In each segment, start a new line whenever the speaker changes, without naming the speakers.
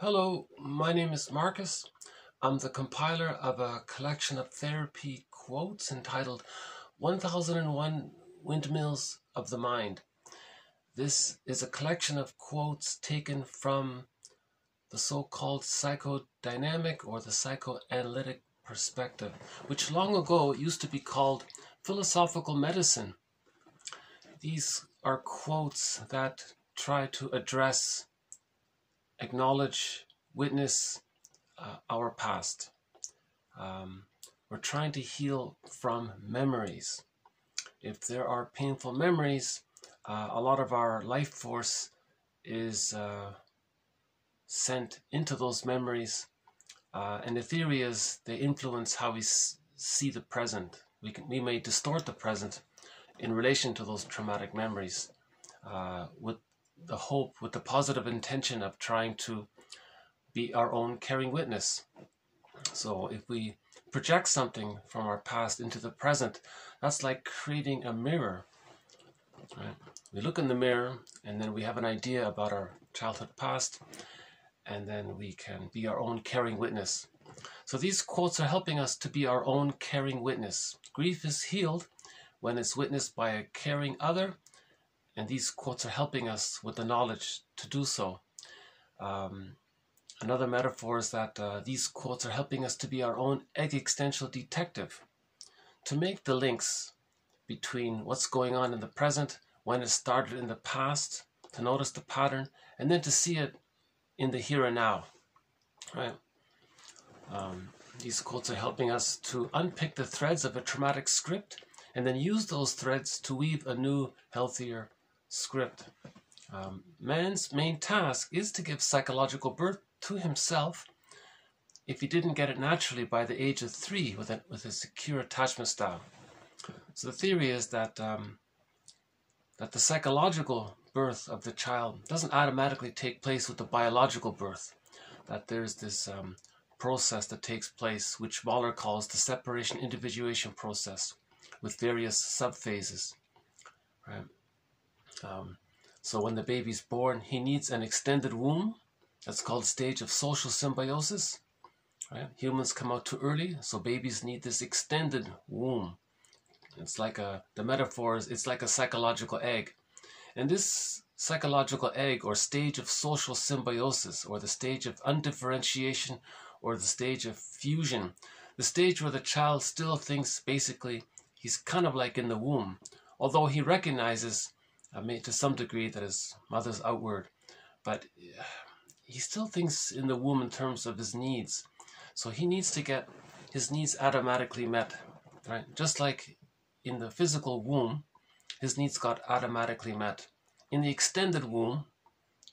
Hello, my name is Marcus. I'm the compiler of a collection of therapy quotes entitled 1001 Windmills of the Mind. This is a collection of quotes taken from the so called psychodynamic or the psychoanalytic perspective, which long ago used to be called philosophical medicine. These are quotes that try to address acknowledge, witness uh, our past. Um, we're trying to heal from memories. If there are painful memories, uh, a lot of our life force is uh, sent into those memories. Uh, and the theory is they influence how we see the present. We, can, we may distort the present in relation to those traumatic memories uh, with the hope, with the positive intention of trying to be our own caring witness. So if we project something from our past into the present, that's like creating a mirror. Right? We look in the mirror and then we have an idea about our childhood past, and then we can be our own caring witness. So these quotes are helping us to be our own caring witness. Grief is healed when it's witnessed by a caring other and these quotes are helping us with the knowledge to do so. Um, another metaphor is that uh, these quotes are helping us to be our own existential detective, to make the links between what's going on in the present, when it started in the past, to notice the pattern, and then to see it in the here and now. Right? Um, these quotes are helping us to unpick the threads of a traumatic script and then use those threads to weave a new, healthier script. Um, man's main task is to give psychological birth to himself if he didn't get it naturally by the age of three with a, with a secure attachment style. So the theory is that um, that the psychological birth of the child doesn't automatically take place with the biological birth. That there's this um, process that takes place, which Mahler calls the separation individuation process, with various subphases. Right. Um, so when the baby's born, he needs an extended womb. That's called stage of social symbiosis. Right? Humans come out too early, so babies need this extended womb. It's like a the metaphor is it's like a psychological egg. And this psychological egg or stage of social symbiosis or the stage of undifferentiation or the stage of fusion, the stage where the child still thinks basically he's kind of like in the womb, although he recognizes I mean, to some degree that his mother's outward, but he still thinks in the womb in terms of his needs. So he needs to get his needs automatically met, right? Just like in the physical womb, his needs got automatically met. In the extended womb,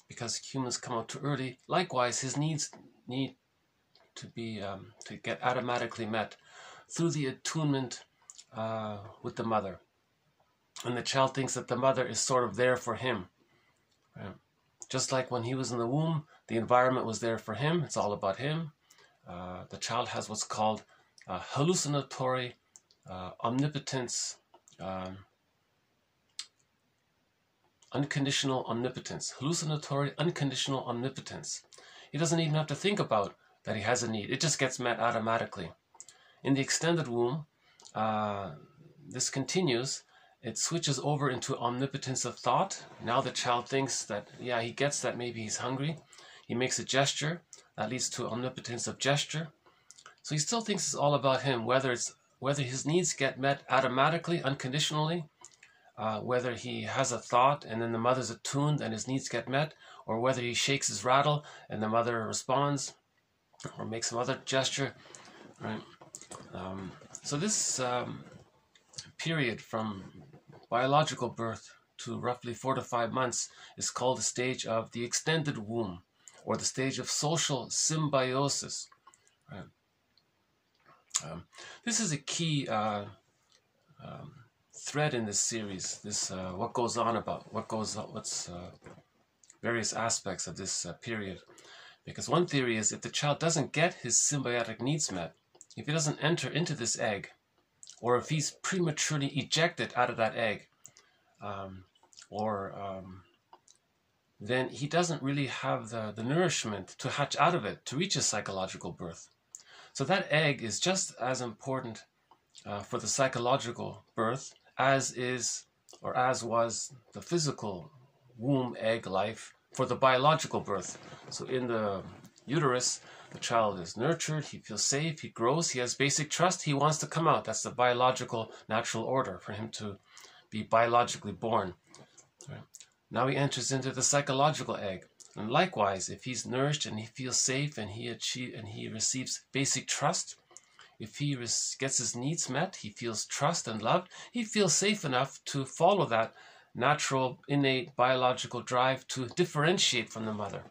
because humans come out too early, likewise his needs need to be um, to get automatically met through the attunement uh, with the mother and the child thinks that the mother is sort of there for him. Right? Just like when he was in the womb, the environment was there for him. It's all about him. Uh, the child has what's called uh, hallucinatory uh, omnipotence, um, unconditional omnipotence, hallucinatory unconditional omnipotence. He doesn't even have to think about that he has a need. It just gets met automatically. In the extended womb, uh, this continues it switches over into omnipotence of thought. Now the child thinks that, yeah, he gets that maybe he's hungry. He makes a gesture. That leads to omnipotence of gesture. So he still thinks it's all about him, whether it's whether his needs get met automatically, unconditionally, uh, whether he has a thought and then the mother's attuned and his needs get met, or whether he shakes his rattle and the mother responds or makes some other gesture, right? Um, so this um, period from biological birth to roughly four to five months is called the stage of the extended womb or the stage of social symbiosis. Um, this is a key uh, um, thread in this series. This uh, what goes on about what goes on, what's uh, various aspects of this uh, period. Because one theory is if the child doesn't get his symbiotic needs met, if he doesn't enter into this egg, or if he's prematurely ejected out of that egg, um, or um, then he doesn't really have the, the nourishment to hatch out of it to reach a psychological birth. So that egg is just as important uh, for the psychological birth as is or as was the physical womb egg life for the biological birth. So in the uterus, the child is nurtured, he feels safe, he grows, he has basic trust, he wants to come out. That's the biological natural order for him to be biologically born. Right? Now he enters into the psychological egg. And likewise, if he's nourished and he feels safe and he achieve and he receives basic trust, if he gets his needs met, he feels trust and loved, he feels safe enough to follow that natural, innate biological drive to differentiate from the mother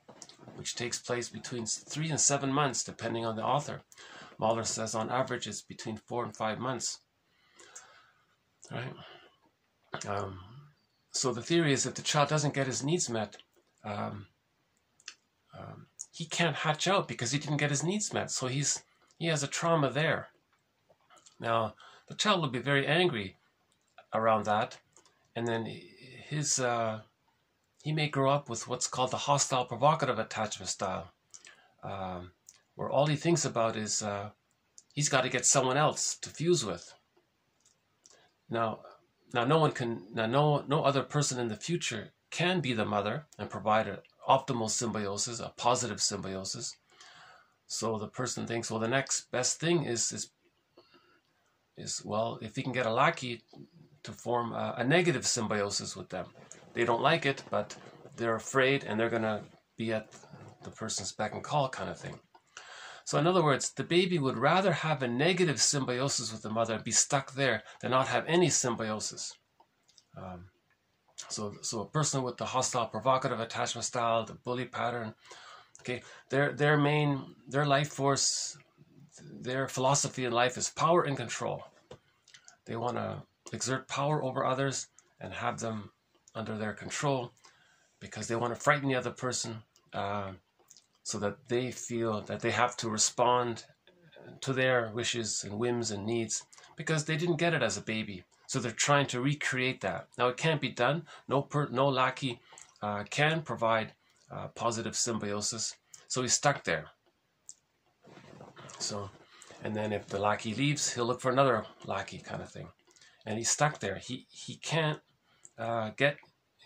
which takes place between three and seven months, depending on the author. Mahler says on average it's between four and five months. Right? Um, so the theory is if the child doesn't get his needs met, um, um, he can't hatch out because he didn't get his needs met. So he's he has a trauma there. Now the child will be very angry around that, and then his uh, he may grow up with what's called the hostile provocative attachment style, um, where all he thinks about is uh, he's got to get someone else to fuse with. Now, now no one can, now no, no other person in the future can be the mother and provide an optimal symbiosis, a positive symbiosis. So the person thinks, well, the next best thing is is is well, if he can get a lackey to form a, a negative symbiosis with them they don't like it, but they're afraid and they're going to be at the person's beck and call kind of thing. So, in other words, the baby would rather have a negative symbiosis with the mother and be stuck there than not have any symbiosis. Um, so, so a person with the hostile, provocative attachment style, the bully pattern, okay, their their main their life force, their philosophy in life is power and control. They want to exert power over others and have them under their control because they want to frighten the other person uh, so that they feel that they have to respond to their wishes and whims and needs because they didn't get it as a baby. So they're trying to recreate that. Now it can't be done. No per, no lackey uh, can provide uh, positive symbiosis. So he's stuck there. So, and then if the lackey leaves, he'll look for another lackey kind of thing, and he's stuck there. He he can't uh, get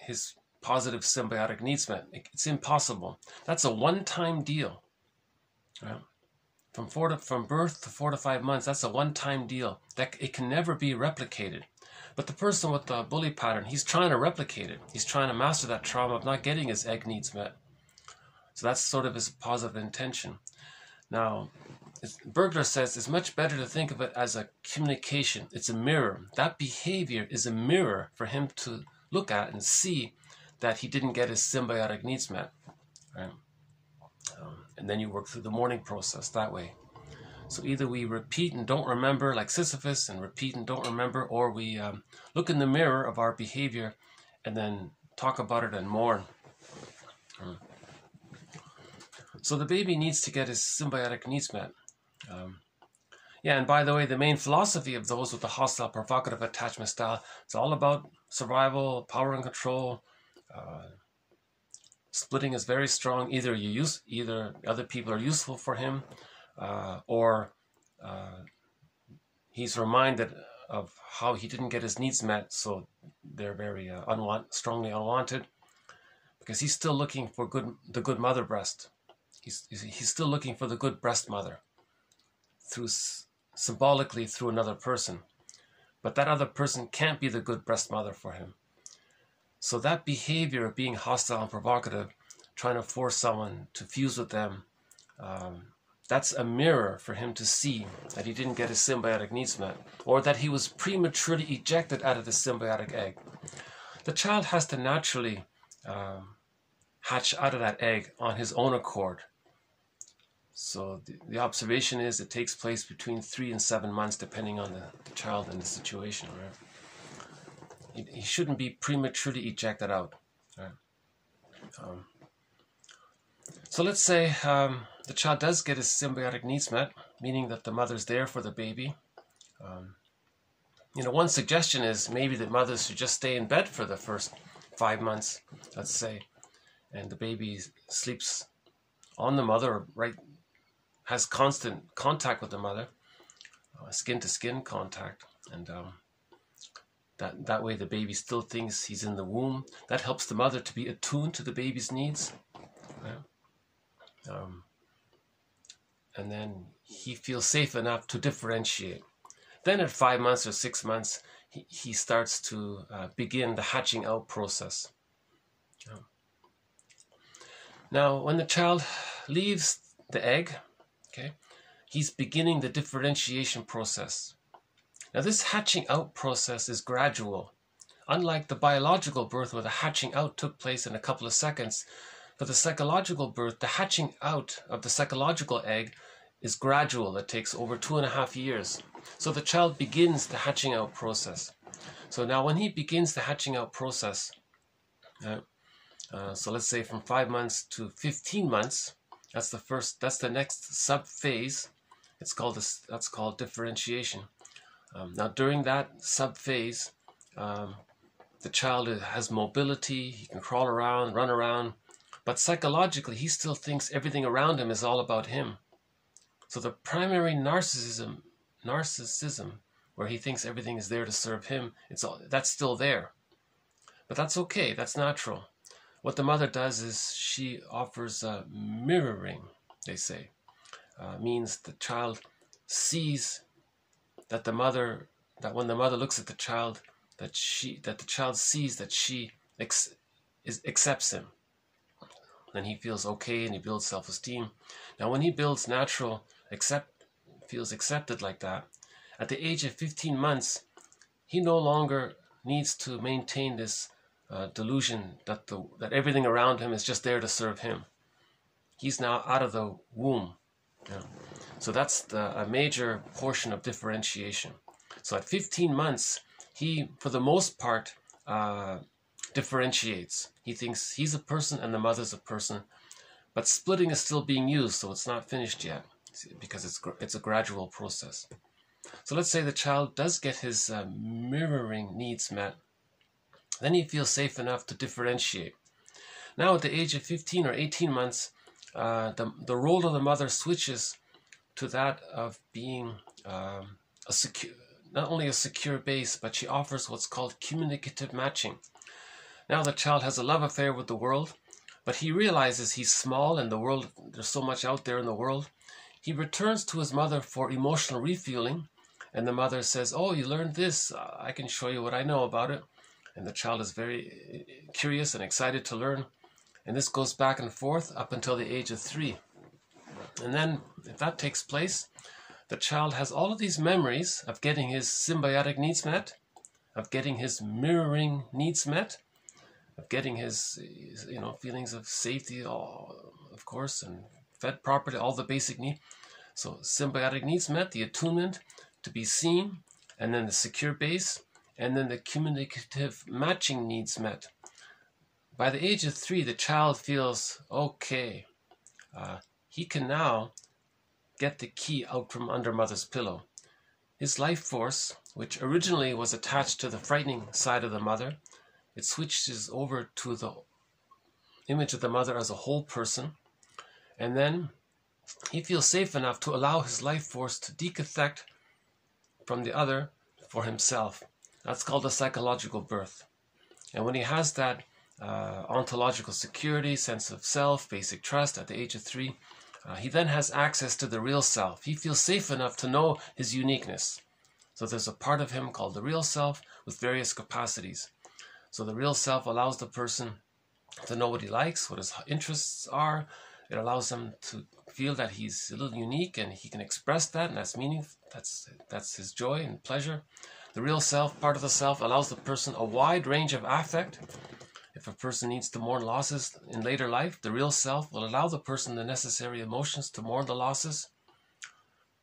his positive symbiotic needs met. It's impossible. That's a one-time deal. Right? From four to from birth to four to five months, that's a one-time deal. That it can never be replicated. But the person with the bully pattern, he's trying to replicate it. He's trying to master that trauma of not getting his egg needs met. So that's sort of his positive intention. Now, Bergler says it's much better to think of it as a communication. It's a mirror. That behavior is a mirror for him to look at and see that he didn't get his symbiotic needs met. Right? Um, and then you work through the mourning process that way. So either we repeat and don't remember, like Sisyphus, and repeat and don't remember, or we um, look in the mirror of our behavior and then talk about it and mourn. Um, so the baby needs to get his symbiotic needs met. Um, yeah, and by the way, the main philosophy of those with the hostile provocative attachment style, it's all about survival, power and control. Uh, splitting is very strong. Either you use, either other people are useful for him, uh, or uh, he's reminded of how he didn't get his needs met, so they're very uh, unwant, strongly unwanted, because he's still looking for good, the good mother breast. He's he's still looking for the good breast mother through symbolically through another person. But that other person can't be the good breast mother for him. So that behavior of being hostile and provocative, trying to force someone to fuse with them, um, that's a mirror for him to see that he didn't get his symbiotic needs met, or that he was prematurely ejected out of the symbiotic egg. The child has to naturally um, hatch out of that egg on his own accord so the, the, observation is it takes place between three and seven months, depending on the, the child and the situation. Right? He, shouldn't be prematurely ejected out. Right? Um, so let's say um, the child does get his symbiotic needs met, meaning that the mother's there for the baby. Um, you know, one suggestion is maybe that mothers should just stay in bed for the first five months, let's say, and the baby sleeps on the mother, right? Has constant contact with the mother, uh, skin to skin contact, and um, that that way the baby still thinks he's in the womb. That helps the mother to be attuned to the baby's needs. Yeah. Um, and then he feels safe enough to differentiate. Then at five months or six months, he, he starts to uh, begin the hatching out process. Yeah. Now, when the child leaves the egg, he's beginning the differentiation process. Now, this hatching out process is gradual. Unlike the biological birth where the hatching out took place in a couple of seconds, for the psychological birth, the hatching out of the psychological egg is gradual. It takes over two and a half years. So the child begins the hatching out process. So now when he begins the hatching out process, uh, uh, so let's say from five months to 15 months, that's the first, that's the next sub phase. It's called this, that's called differentiation. Um, now during that sub phase, um, the child has mobility, he can crawl around, run around, but psychologically he still thinks everything around him is all about him. So the primary narcissism, narcissism, where he thinks everything is there to serve him, it's all, that's still there. But that's okay, that's natural. What the mother does is she offers a mirroring, they say. Uh, means the child sees that the mother, that when the mother looks at the child, that she, that the child sees that she ex, is, accepts him. Then he feels okay and he builds self-esteem. Now, when he builds natural accept, feels accepted like that, at the age of 15 months, he no longer needs to maintain this uh, delusion that the that everything around him is just there to serve him. He's now out of the womb. Yeah. So that's the, a major portion of differentiation. So at 15 months, he, for the most part, uh, differentiates. He thinks he's a person and the mother's a person, but splitting is still being used, so it's not finished yet because it's it's a gradual process. So let's say the child does get his uh, mirroring needs met, then he feels safe enough to differentiate. Now at the age of 15 or 18 months, uh, the, the role of the mother switches to that of being um, a secure, not only a secure base, but she offers what's called communicative matching. Now the child has a love affair with the world, but he realizes he's small and the world, there's so much out there in the world. He returns to his mother for emotional refueling, and the mother says, Oh, you learned this. I can show you what I know about it. And the child is very uh, curious and excited to learn. And this goes back and forth up until the age of three. And then, if that takes place, the child has all of these memories of getting his symbiotic needs met, of getting his mirroring needs met, of getting his, you know, feelings of safety, uh, of course, and fed properly, all the basic needs. So symbiotic needs met, the attunement to be seen, and then the secure base, and then the communicative matching needs met. By the age of three, the child feels okay. Uh, he can now get the key out from under mother's pillow. His life force, which originally was attached to the frightening side of the mother, it switches over to the image of the mother as a whole person, and then he feels safe enough to allow his life force to decathect from the other for himself. That's called a psychological birth. And when he has that uh, ontological security, sense of self, basic trust at the age of three, uh, he then has access to the real self. He feels safe enough to know his uniqueness. So there's a part of him called the real self with various capacities. So the real self allows the person to know what he likes, what his interests are, it allows him to feel that he's a little unique and he can express that, and that's meaning. That's that's his joy and pleasure. The real self, part of the self, allows the person a wide range of affect. If a person needs to mourn losses in later life, the real self will allow the person the necessary emotions to mourn the losses.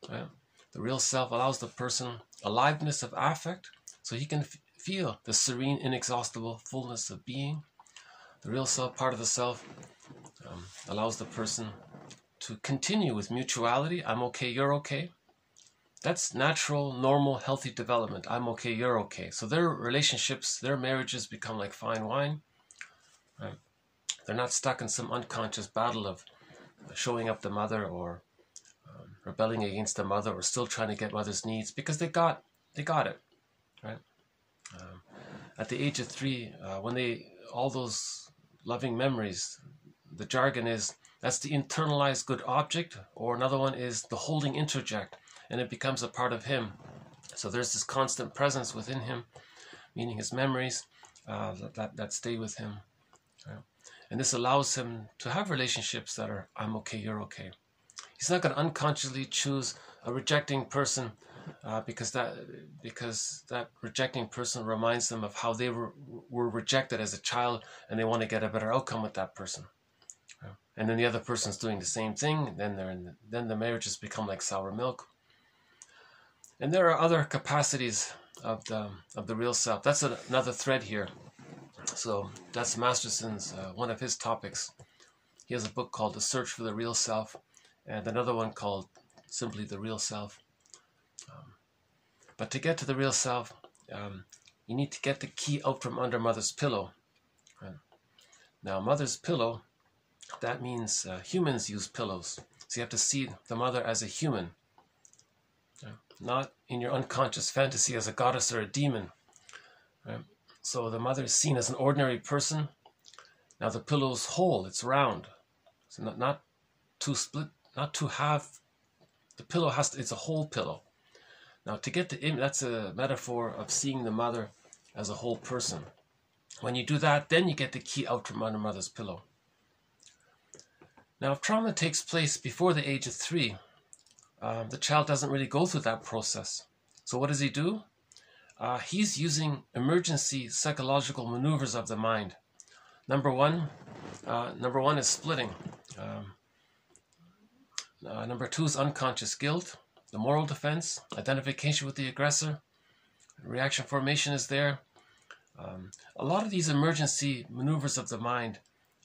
The real self allows the person aliveness of affect so he can f- feel the serene, inexhaustible fullness of being. The real self, part of the self, um, allows the person to continue with mutuality. I'm okay, you're okay. That's natural, normal, healthy development. I'm okay, you're okay. So their relationships, their marriages become like fine wine. Right? They're not stuck in some unconscious battle of showing up the mother or um, rebelling against the mother or still trying to get mother's needs because they got they got it, right? Um, at the age of three, uh, when they all those loving memories, the jargon is that's the internalized good object, or another one is the holding introject, and it becomes a part of him. So there's this constant presence within him, meaning his memories uh, that, that, that stay with him. And this allows him to have relationships that are, I'm okay, you're okay. He's not going to unconsciously choose a rejecting person uh, because that because that rejecting person reminds them of how they were, were rejected as a child and they want to get a better outcome with that person. And then the other person's doing the same thing then they're in the, then the marriages become like sour milk. And there are other capacities of the of the real self. That's a, another thread here so that's masterson's uh, one of his topics he has a book called the search for the real self and another one called simply the real self um, but to get to the real self um, you need to get the key out from under mother's pillow right? now mother's pillow that means uh, humans use pillows. So you have to see the mother as a human, not in your unconscious fantasy as a goddess or a demon. Right? So the mother is seen as an ordinary person. Now the pillow's whole, it's round. So not, not to split, not to have, the pillow has to, it's a whole pillow. Now to get the image, that's a metaphor of seeing the mother as a whole person. When you do that, then you get the key out from under mother's pillow. Now, if trauma takes place before the age of three, um, the child doesn't really go through that process. So, what does he do? Uh, he's using emergency psychological maneuvers of the mind. Number one, uh, number one is splitting. Um, uh, number two is unconscious guilt, the moral defense, identification with the aggressor, reaction formation is there. Um, a lot of these emergency maneuvers of the mind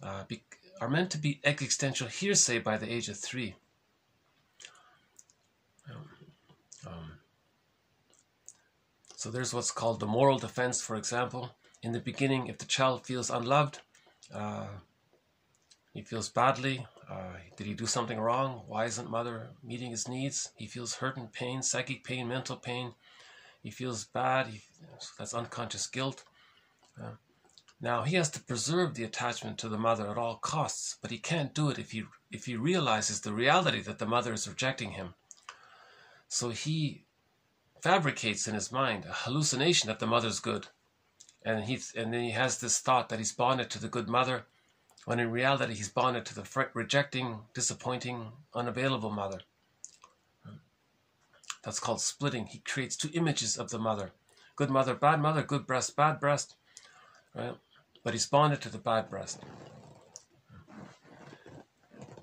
uh, be- are meant to be existential hearsay by the age of three. Um, um, so there's what's called the moral defense, for example. In the beginning, if the child feels unloved, uh, he feels badly. Uh, did he do something wrong? Why isn't mother meeting his needs? He feels hurt and pain, psychic pain, mental pain. He feels bad. He, so that's unconscious guilt. Uh, now he has to preserve the attachment to the mother at all costs, but he can't do it if he if he realizes the reality that the mother is rejecting him. So he fabricates in his mind a hallucination that the mother's good. And he and then he has this thought that he's bonded to the good mother, when in reality he's bonded to the rejecting, disappointing, unavailable mother. That's called splitting. He creates two images of the mother. Good mother, bad mother, good breast, bad breast. Right? but he's bonded to the bad breast.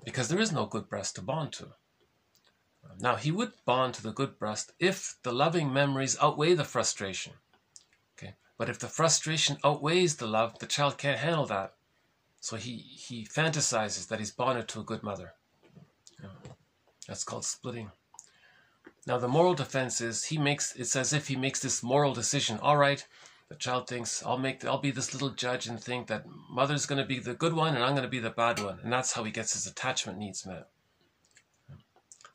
Because there is no good breast to bond to. Now, he would bond to the good breast if the loving memories outweigh the frustration. Okay? But if the frustration outweighs the love, the child can't handle that. So he, he fantasizes that he's bonded to a good mother. That's called splitting. Now, the moral defense is he makes it's as if he makes this moral decision. All right, the child thinks I'll make I'll be this little judge and think that mother's going to be the good one and I'm going to be the bad one, and that's how he gets his attachment needs met.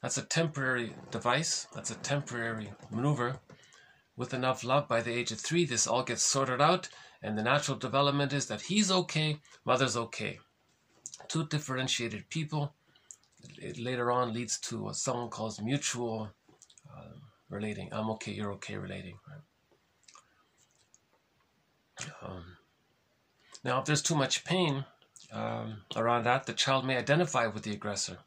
That's a temporary device. That's a temporary maneuver. With enough love by the age of three, this all gets sorted out, and the natural development is that he's okay, mother's okay. Two differentiated people. It later on leads to what someone calls mutual uh, relating. I'm okay, you're okay relating. Um, now, if there's too much pain um, around that, the child may identify with the aggressor.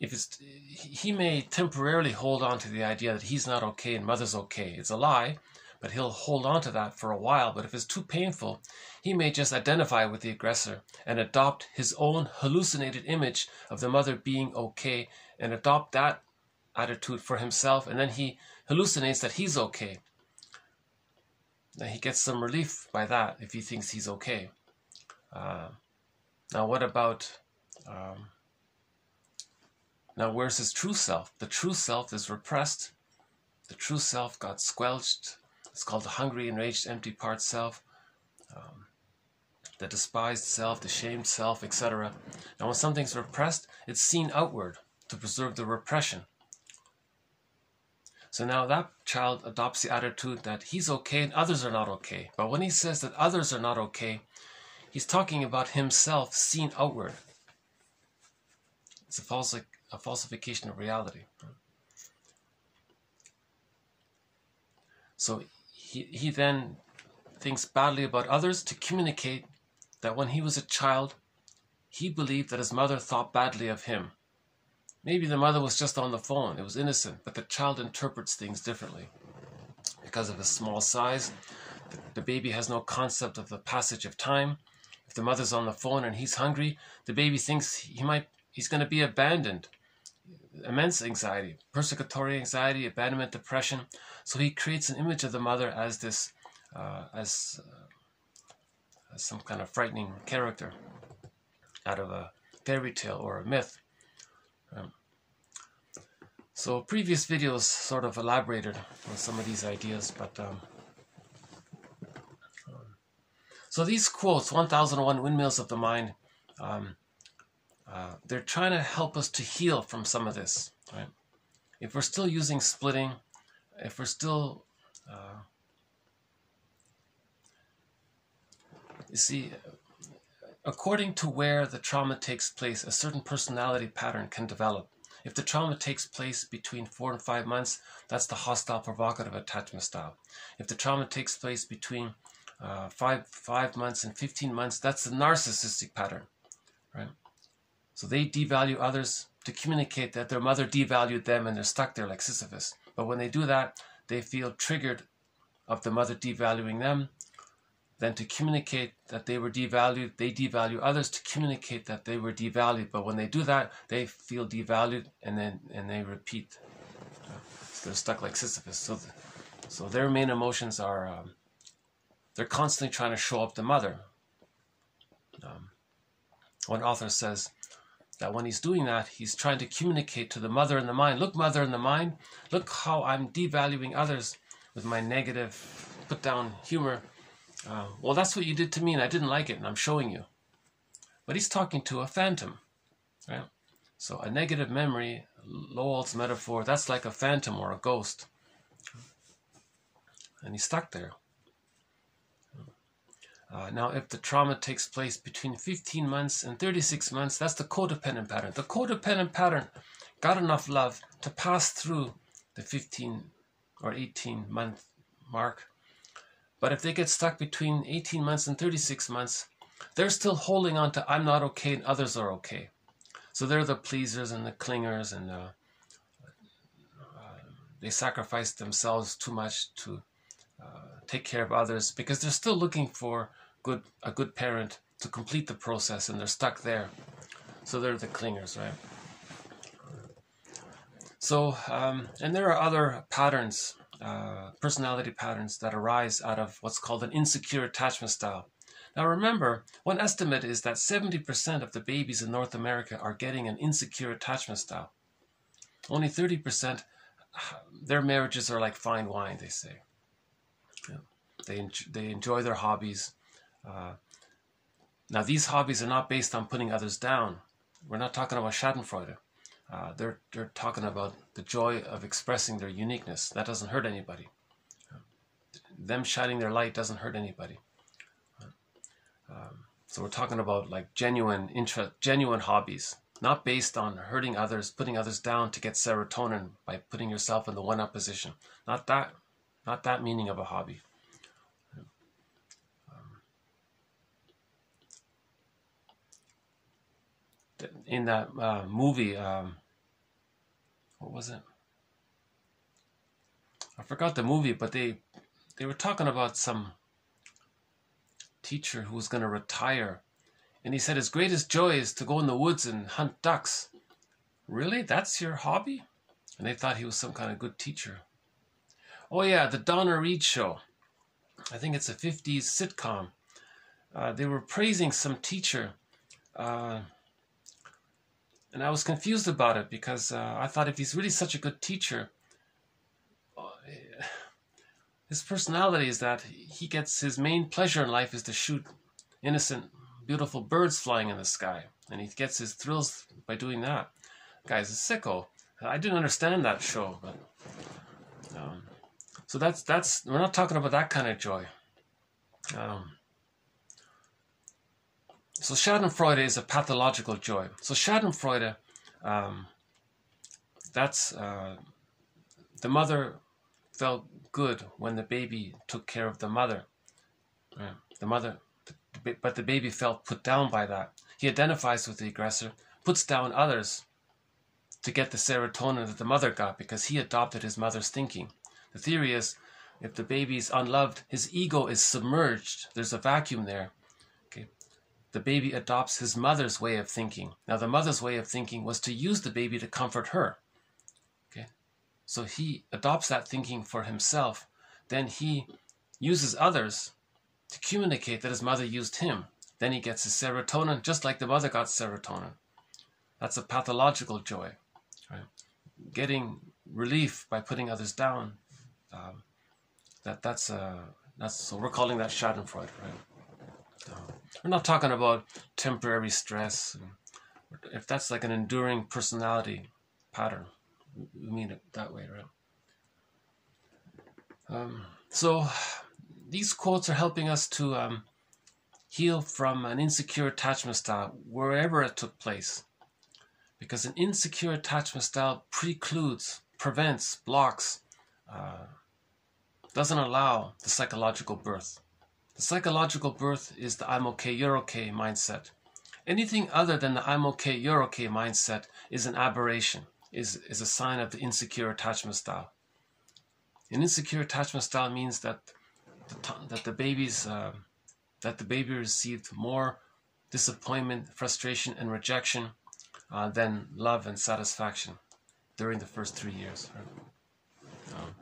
If it's, he may temporarily hold on to the idea that he's not okay and mother's okay. It's a lie, but he'll hold on to that for a while. But if it's too painful, he may just identify with the aggressor and adopt his own hallucinated image of the mother being okay and adopt that attitude for himself. And then he hallucinates that he's okay And he gets some relief by that if he thinks he's okay. Uh, now, what about. Um, now, where's his true self? The true self is repressed. The true self got squelched. It's called the hungry, enraged, empty part self. Um, the despised self, the shamed self, etc. Now, when something's repressed, it's seen outward to preserve the repression. So now that child adopts the attitude that he's okay and others are not okay. But when he says that others are not okay, he's talking about himself seen outward. It's a, falsi- a falsification of reality. So he, he then thinks badly about others to communicate that when he was a child, he believed that his mother thought badly of him. Maybe the mother was just on the phone, it was innocent, but the child interprets things differently. Because of his small size, the baby has no concept of the passage of time. If the mother's on the phone and he's hungry, the baby thinks he might he's going to be abandoned. Immense anxiety, persecutory anxiety, abandonment, depression. So he creates an image of the mother as this, uh, as, uh, as some kind of frightening character out of a fairy tale or a myth. Um, so previous videos sort of elaborated on some of these ideas, but um, um so these quotes, 1001 Windmills of the Mind, um, uh, they're trying to help us to heal from some of this, right? If we're still using splitting, if we're still, uh, you see, according to where the trauma takes place, a certain personality pattern can develop. If the trauma takes place between four and five months, that's the hostile provocative attachment style. If the trauma takes place between uh, five five months and 15 months, that's the narcissistic pattern? So they devalue others to communicate that their mother devalued them and they're stuck there like Sisyphus. But when they do that, they feel triggered of the mother devaluing them. Then to communicate that they were devalued, they devalue others to communicate that they were devalued. But when they do that, they feel devalued and then and they repeat. So they're stuck like Sisyphus. So, so their main emotions are um, they're constantly trying to show up the mother. Um, one author says, that when he's doing that, he's trying to communicate to the mother in the mind look, mother in the mind, look how I'm devaluing others with my negative, put down humor. Uh, well, that's what you did to me, and I didn't like it, and I'm showing you. But he's talking to a phantom, right? So a negative memory, Lowell's metaphor, that's like a phantom or a ghost. And he's stuck there. Uh, now, if the trauma takes place between 15 months and 36 months, that's the codependent pattern. The codependent pattern got enough love to pass through the 15 or 18 month mark. But if they get stuck between 18 months and 36 months, they're still holding on to I'm not okay and others are okay. So they're the pleasers and the clingers, and uh, uh, they sacrifice themselves too much to uh, take care of others because they're still looking for good a good parent to complete the process and they're stuck there. So they're the clingers, right? So, um, and there are other patterns, uh, personality patterns that arise out of what's called an insecure attachment style. Now, remember, one estimate is that 70% of the babies in North America are getting an insecure attachment style. Only 30%, their marriages are like fine wine, they say. Yeah. They, they enjoy their hobbies, uh, now, these hobbies are not based on putting others down. We're not talking about Schadenfreude. Uh, they're, they're talking about the joy of expressing their uniqueness. That doesn't hurt anybody. them shining their light doesn't hurt anybody. Um, so we're talking about like genuine interest, genuine hobbies, not based on hurting others, putting others down to get serotonin by putting yourself in the one-up position. Not that, not that meaning of a hobby. In that uh, movie. Um, what was it? I forgot the movie, but they they were talking about some teacher who was going to retire, and he said his greatest joy is to go in the woods and hunt ducks. Really, that's your hobby? And they thought he was some kind of good teacher. Oh yeah, the Donna Reed show. I think it's a '50s sitcom. Uh, they were praising some teacher. Uh, and I was confused about it because uh, I thought if he's really such a good teacher, uh, his personality is that he gets his main pleasure in life is to shoot innocent, beautiful birds flying in the sky. And he gets his thrills by doing that. Guy's a sicko. I didn't understand that show, but um, so that's that's we're not talking about that kind of joy. Um, so Schadenfreude is a pathological joy. So Schadenfreude, um, that's uh, the mother felt good when the baby took care of the mother. The mother, but the baby felt put down by that. He identifies with the aggressor, puts down others to get the serotonin that the mother got because he adopted his mother's thinking. The theory is if the baby's unloved, his ego is submerged. There's a vacuum there the baby adopts his mother's way of thinking. Now, the mother's way of thinking was to use the baby to comfort her. Okay, so he adopts that thinking for himself. Then he uses others to communicate that his mother used him. Then he gets his serotonin, just like the mother got serotonin. That's a pathological joy, right? Getting relief by putting others down. Um, that that's uh, that's so we're calling that Schadenfreude, right? Um, we're not talking about temporary stress. If that's like an enduring personality pattern, we mean it that way, right? Um, so these quotes are helping us to um, heal from an insecure attachment style wherever it took place. Because an insecure attachment style precludes, prevents, blocks, uh, doesn't allow the psychological birth. The psychological birth is the I'm okay, you're okay mindset. Anything other than the I'm okay, you're okay mindset is an aberration, is, is a sign of the insecure attachment style. An insecure attachment style means that the, that the baby's uh, that the baby received more disappointment, frustration, and rejection uh, than love and satisfaction during the first three years. Right? Um,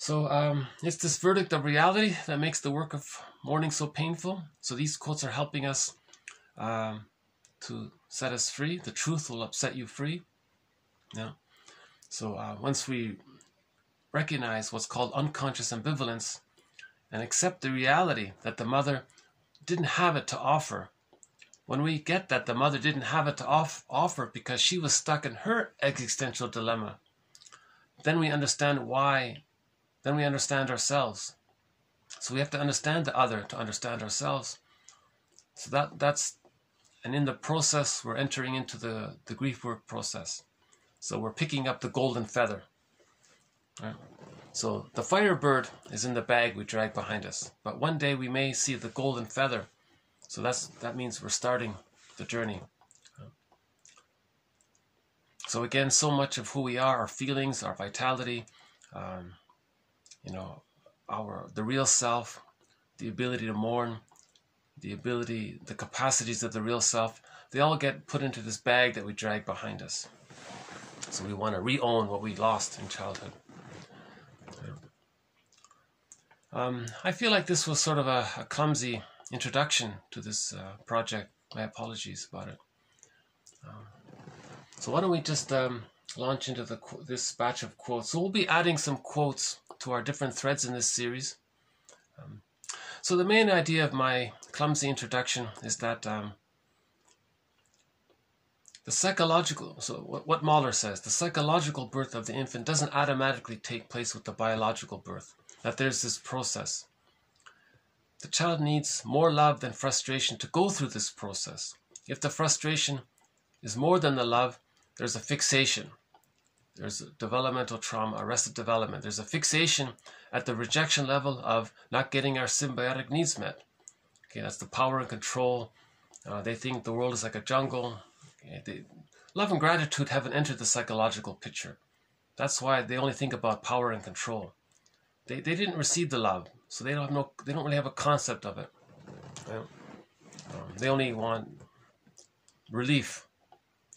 so um, it's this verdict of reality that makes the work of mourning so painful. So these quotes are helping us um, to set us free. The truth will upset you free. Yeah. So uh, once we recognize what's called unconscious ambivalence and accept the reality that the mother didn't have it to offer, when we get that the mother didn't have it to off- offer because she was stuck in her existential dilemma, then we understand why then we understand ourselves. So we have to understand the other to understand ourselves. So that that's and in the process we're entering into the, the grief work process. So we're picking up the golden feather. Right? So the firebird is in the bag we drag behind us. But one day we may see the golden feather. So that's that means we're starting the journey. So again, so much of who we are, our feelings, our vitality, um, you know, our the real self, the ability to mourn, the ability, the capacities of the real self, they all get put into this bag that we drag behind us. So we want to re-own what we lost in childhood. Um, I feel like this was sort of a, a clumsy introduction to this uh, project. My apologies about it. Um, so why don't we just um, launch into the this batch of quotes? So we'll be adding some quotes to our different threads in this series. Um, so the main idea of my clumsy introduction is that um, the psychological, so what, what Mahler says, the psychological birth of the infant doesn't automatically take place with the biological birth, that there's this process. The child needs more love than frustration to go through this process. If the frustration is more than the love, there's a fixation. There's developmental trauma, arrested development. There's a fixation at the rejection level of not getting our symbiotic needs met. Okay, that's the power and control. Uh, they think the world is like a jungle. Okay, they, love and gratitude haven't entered the psychological picture. That's why they only think about power and control. They, they didn't receive the love, so they don't have no they don't really have a concept of it. Um, they only want relief.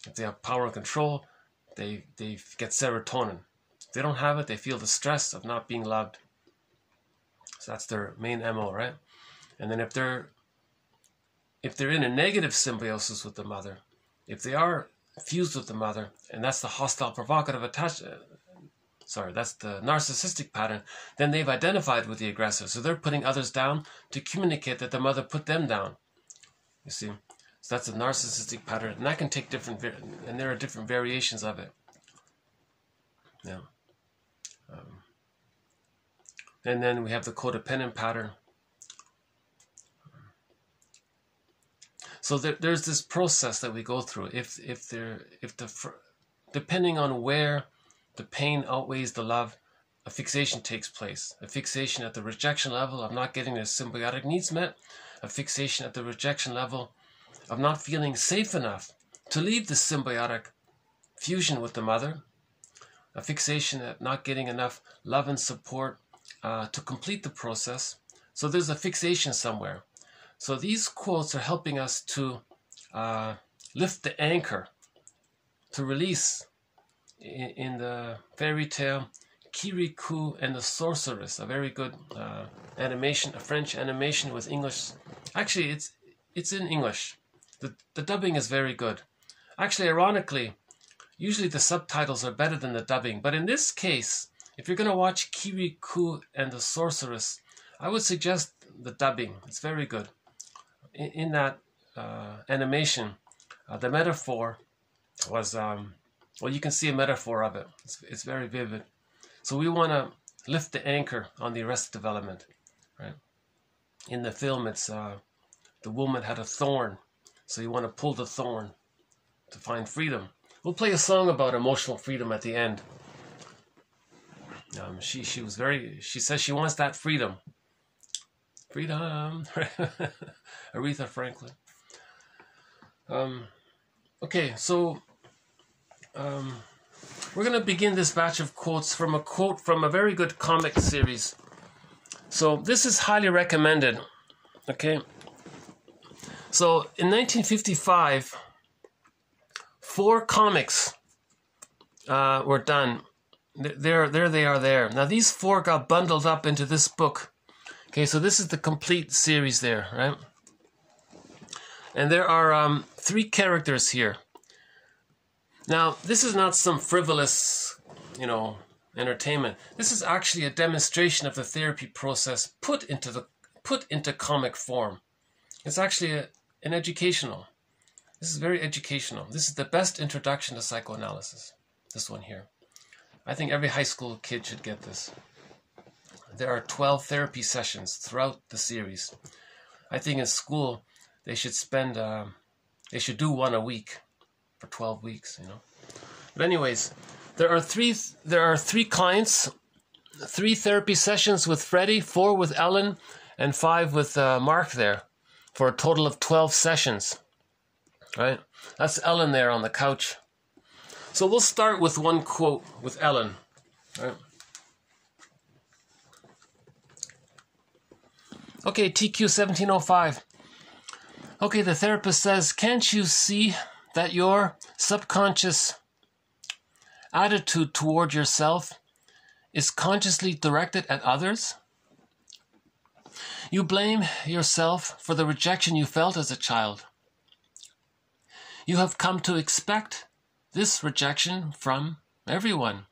If they have power and control, they they get serotonin. They don't have it, they feel the stress of not being loved. So that's their main MO, right? And then if they're if they're in a negative symbiosis with the mother, if they are fused with the mother, and that's the hostile provocative attach, uh, sorry, that's the narcissistic pattern, then they've identified with the aggressor. So they're putting others down to communicate that the mother put them down. You see? So that's a narcissistic pattern, and that can take different, and there are different variations of it. Yeah. Um, and then we have the codependent pattern. So there, there's this process that we go through. If if there if the depending on where the pain outweighs the love, a fixation takes place. A fixation at the rejection level of not getting their symbiotic needs met, a fixation at the rejection level of not feeling safe enough to leave the symbiotic fusion with the mother, a fixation at not getting enough love and support uh, to complete the process. So there's a fixation somewhere. So these quotes are helping us to uh, lift the anchor, to release in, in the fairy tale Kirikou and the Sorceress, a very good uh, animation, a French animation with English. Actually, it's it's in English. The the dubbing is very good. Actually, ironically, usually the subtitles are better than the dubbing, but in this case, if you're gonna watch Kirikou and the Sorceress, I would suggest the dubbing. It's very good. In, in that uh, animation, uh, the metaphor was um, well, you can see a metaphor of it. It's, it's very vivid. So we want to lift the anchor on the arrested development, right? In the film, it's uh, the woman had a thorn, so you want to pull the thorn to find freedom. We'll play a song about emotional freedom at the end. Um, she she was very. She says she wants that freedom. Freedom, Aretha Franklin. Um, okay, so um, we're going to begin this batch of quotes from a quote from a very good comic series. So this is highly recommended. Okay. So in 1955, four comics uh, were done. There, there they are. There now, these four got bundled up into this book. Okay, so this is the complete series there, right? And there are um, three characters here. Now, this is not some frivolous, you know, entertainment. This is actually a demonstration of the therapy process put into the put into comic form. It's actually a, an educational. This is very educational. This is the best introduction to psychoanalysis. This one here. I think every high school kid should get this. There are 12 therapy sessions throughout the series. I think in school they should spend, uh, they should do one a week for 12 weeks, you know. But anyways, there are three there are three clients, three therapy sessions with Freddie, four with Ellen, and five with uh, Mark there, for a total of 12 sessions. Right? That's Ellen there on the couch. So we'll start with one quote with Ellen. Right? Okay, TQ 1705. Okay, the therapist says, Can't you see that your subconscious attitude toward yourself is consciously directed at others? You blame yourself for the rejection you felt as a child. You have come to expect this rejection from everyone.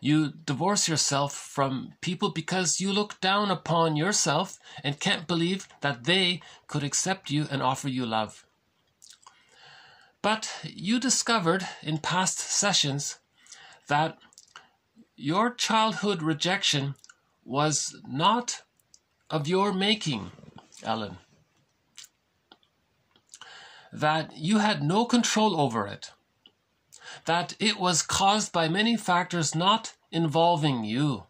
You divorce yourself from people because you look down upon yourself and can't believe that they could accept you and offer you love. But you discovered in past sessions that your childhood rejection was not of your making, Ellen. That you had no control over it. That it was caused by many factors not involving you.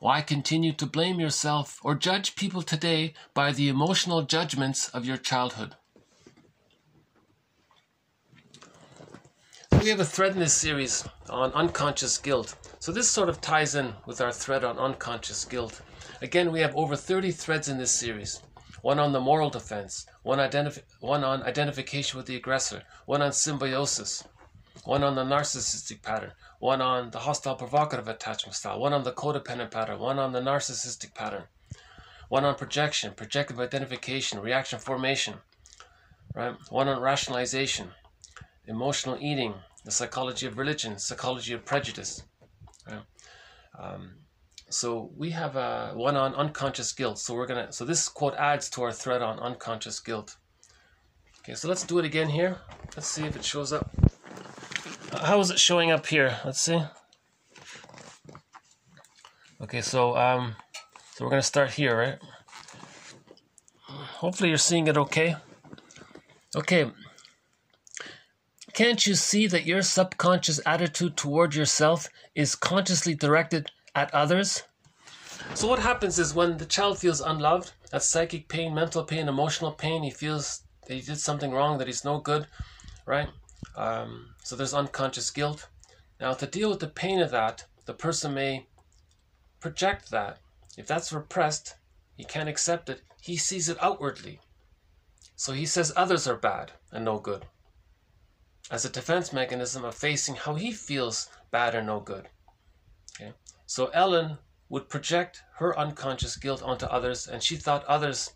Why continue to blame yourself or judge people today by the emotional judgments of your childhood? we have a thread in this series on unconscious guilt. So this sort of ties in with our thread on unconscious guilt. Again, we have over 30 threads in this series. One on the moral defense, one, identif- one on identification with the aggressor, one on symbiosis, one on the narcissistic pattern, one on the hostile provocative attachment style, one on the codependent pattern, one on the narcissistic pattern, one on projection, projective identification, reaction formation, right? One on rationalization, emotional eating, the psychology of religion, psychology of prejudice. Right? Um, so we have one on unconscious guilt. So we're gonna. So this quote adds to our thread on unconscious guilt. Okay, so let's do it again here. Let's see if it shows up. How is it showing up here? Let's see. Okay, so um, so we're gonna start here, right? Hopefully you're seeing it okay. Okay. Can't you see that your subconscious attitude toward yourself is consciously directed at others? So what happens is when the child feels unloved, that's psychic pain, mental pain, emotional pain, he feels that he did something wrong, that he's no good, right? Um, so there's unconscious guilt. Now to deal with the pain of that, the person may project that. If that's repressed, he can't accept it, he sees it outwardly. So he says others are bad and no good as a defense mechanism of facing how he feels bad or no good. So Ellen would project her unconscious guilt onto others, and she thought others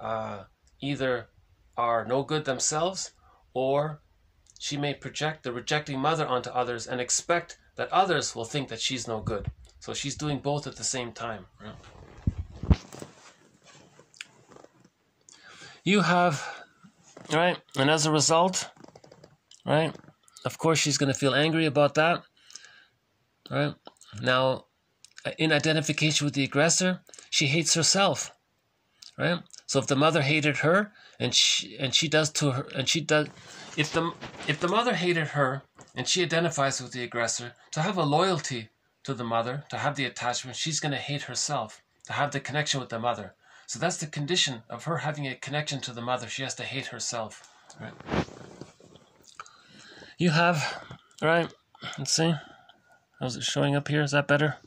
uh, either are no good themselves or she may project the rejecting mother onto others and expect that others will think that she's no good. So she's doing both at the same time. Right? You have, right, and as a result, right? Of course, she's going to feel angry about that, right? Now, Uh, in identification with the aggressor, she hates herself, right? So if the mother hated her, and she and she does to her, and she does, if the if the mother hated her and she identifies with the aggressor, to have a loyalty to the mother, to have the attachment, she's going to hate herself, to have the connection with the mother. So that's the condition of her having a connection to the mother. She has to hate herself, right? you have, right? Let's see. How's it showing up here? Is that better?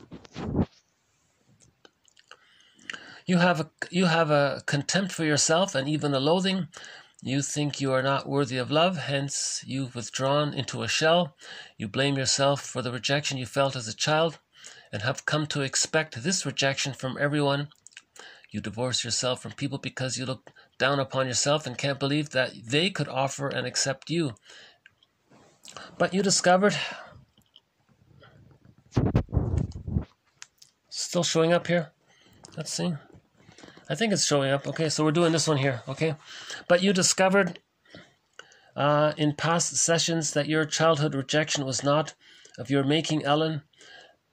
You have a you have a contempt for yourself and even a loathing. You think you are not worthy of love, hence you've withdrawn into a shell. You blame yourself for the rejection you felt as a child and have come to expect this rejection from everyone. You divorce yourself from people because you look down upon yourself and can't believe that they could offer and accept you. But you discovered. Still showing up here? Let's see. I think it's showing up. Okay, so we're doing this one here. Okay. But you discovered uh, in past sessions that your childhood rejection was not of your making, Ellen,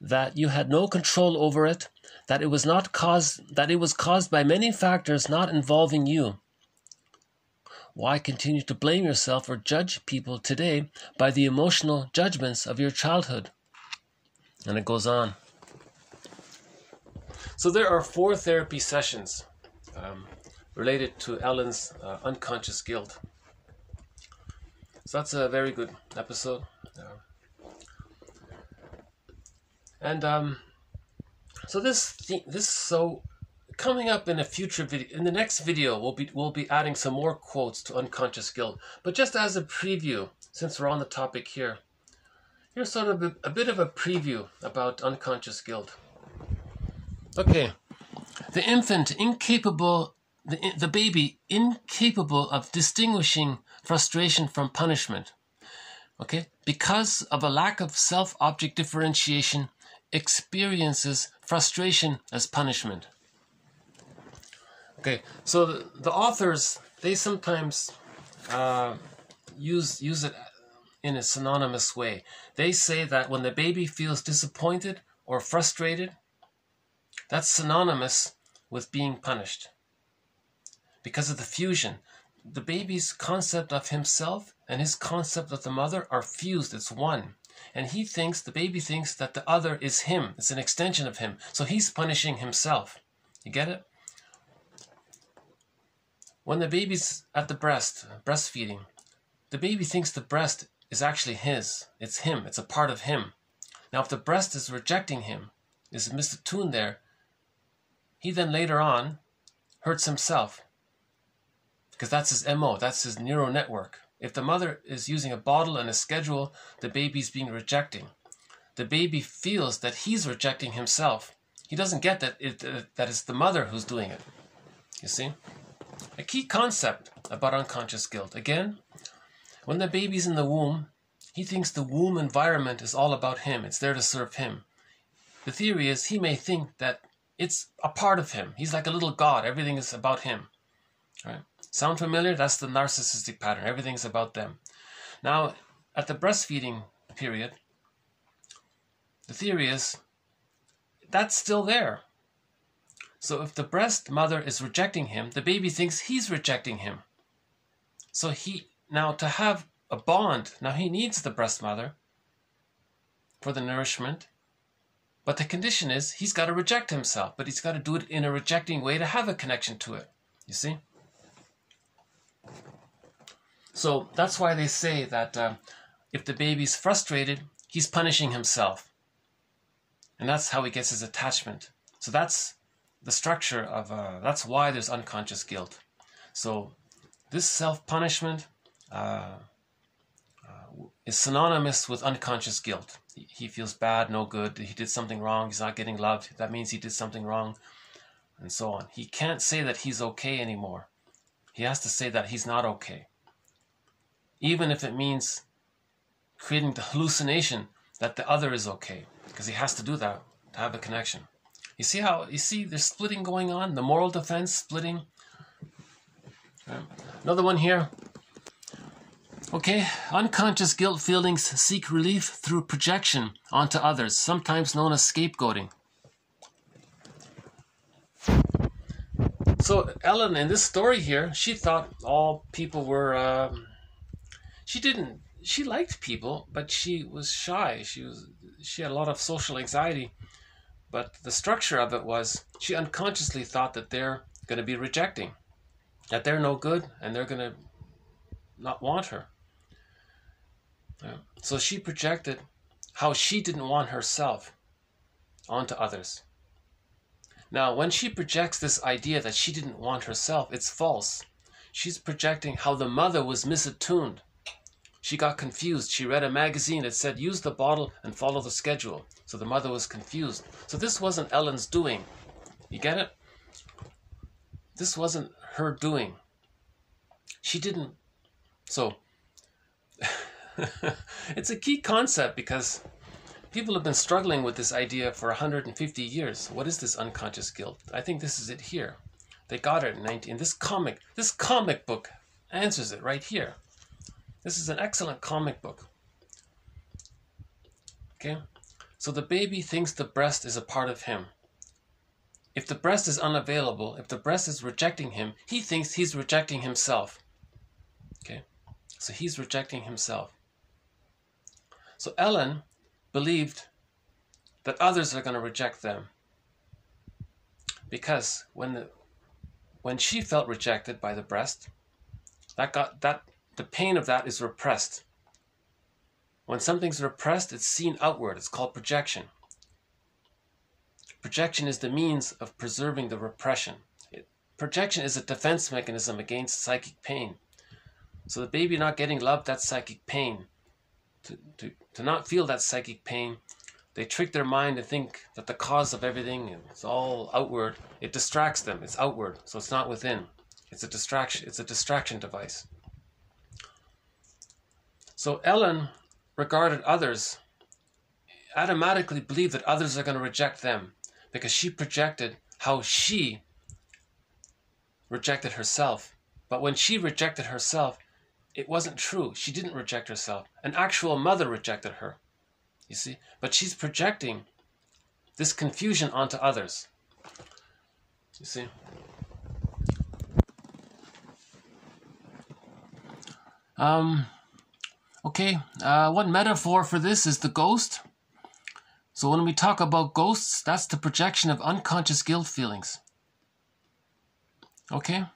that you had no control over it, that it was not caused that it was caused by many factors not involving you. Why continue to blame yourself or judge people today by the emotional judgments of your childhood? And it goes on. So there are four therapy sessions um, related to Ellen's uh, unconscious guilt. So that's a very good episode. Uh, and um, so this this so coming up in a future video in the next video we'll be we'll be adding some more quotes to unconscious guilt but just as a preview since we're on the topic here here's sort of a, a bit of a preview about unconscious guilt. Okay. The infant incapable the, the baby incapable of distinguishing frustration from punishment. Okay? Because of a lack of self-object differentiation experiences frustration as punishment. Okay, so the, the authors they sometimes uh, use use it in a synonymous way. They say that when the baby feels disappointed or frustrated, that's synonymous with being punished. Because of the fusion, the baby's concept of himself and his concept of the mother are fused, it's one. And he thinks, the baby thinks that the other is him, it's an extension of him. So he's punishing himself. You get it? When the baby's at the breast, breastfeeding, the baby thinks the breast is actually his. It's him. It's a part of him. Now, if the breast is rejecting him, is misattuned there, he then later on hurts himself because that's his MO, that's his neural network. If the mother is using a bottle and a schedule, the baby's being rejecting. The baby feels that he's rejecting himself. He doesn't get that it, uh, that it's the mother who's doing it. You see? A key concept about unconscious guilt. Again, when the baby's in the womb, He thinks the womb environment is all about him. It's there to serve him. The theory is he may think that it's a part of him. He's like a little god. Everything is about him. Right? Sound familiar? That's the narcissistic pattern. Everything's about them. Now, at the breastfeeding period, the theory is that's still there. So if the breast mother is rejecting him, the baby thinks he's rejecting him. So he now to have a bond, now he needs the breast mother for the nourishment. But the condition is he's got to reject himself, but he's got to do it in a rejecting way to have a connection to it. You see? So that's why they say that uh, if the baby's frustrated, he's punishing himself. And that's how he gets his attachment. So that's the structure of, uh, that's why there's unconscious guilt. So this self punishment uh, uh, is synonymous with unconscious guilt. He feels bad, no good, he did something wrong, he's not getting loved, that means he did something wrong, and so on. He can't say that he's okay anymore. He has to say that he's not okay. Even if it means creating the hallucination that the other is okay, because he has to do that to have a connection. You see how you see there's splitting going on, the moral defense splitting. Another one here. Okay, unconscious guilt feelings seek relief through projection onto others, sometimes known as scapegoating. So Ellen, in this story here, she thought all people were. Uh, she didn't. She liked people, but she was shy. She was. She had a lot of social anxiety, but the structure of it was she unconsciously thought that they're going to be rejecting, that they're no good, and they're going to not want her. So she projected how she didn't want herself onto others. Now, when she projects this idea that she didn't want herself, it's false. She's projecting how the mother was misattuned. She got confused. She read a magazine that said, use the bottle and follow the schedule. So the mother was confused. So this wasn't Ellen's doing. You get it? This wasn't her doing. She didn't. So, it's a key concept because people have been struggling with this idea for 150 years. What is this unconscious guilt? I think this is it here. They got it in 19. This comic, this comic book answers it right here. This is an excellent comic book. Okay? So the baby thinks the breast is a part of him. If the breast is unavailable, if the breast is rejecting him, he thinks he's rejecting himself. So he's rejecting himself. So Ellen believed that others are going to reject them. Because when the, when she felt rejected by the breast, that got that the pain of that is repressed. When something's repressed, it's seen outward. It's called projection. Projection is the means of preserving the repression. It, projection is a defense mechanism against psychic pain. So the baby not getting love, that's psychic pain. To, to, to not feel that psychic pain, they trick their mind to think that the cause of everything is all outward. It distracts them. It's outward, so it's not within. It's a distraction. It's a distraction device. So Ellen regarded others, automatically believed that others are going to reject them because she projected how she rejected herself. But when she rejected herself, it wasn't true. She didn't reject herself. An actual mother rejected her. You see? But she's projecting this confusion onto others. You see? Um, okay, uh, one metaphor for this is the ghost. So when we talk about ghosts, that's the projection of unconscious guilt feelings. Okay?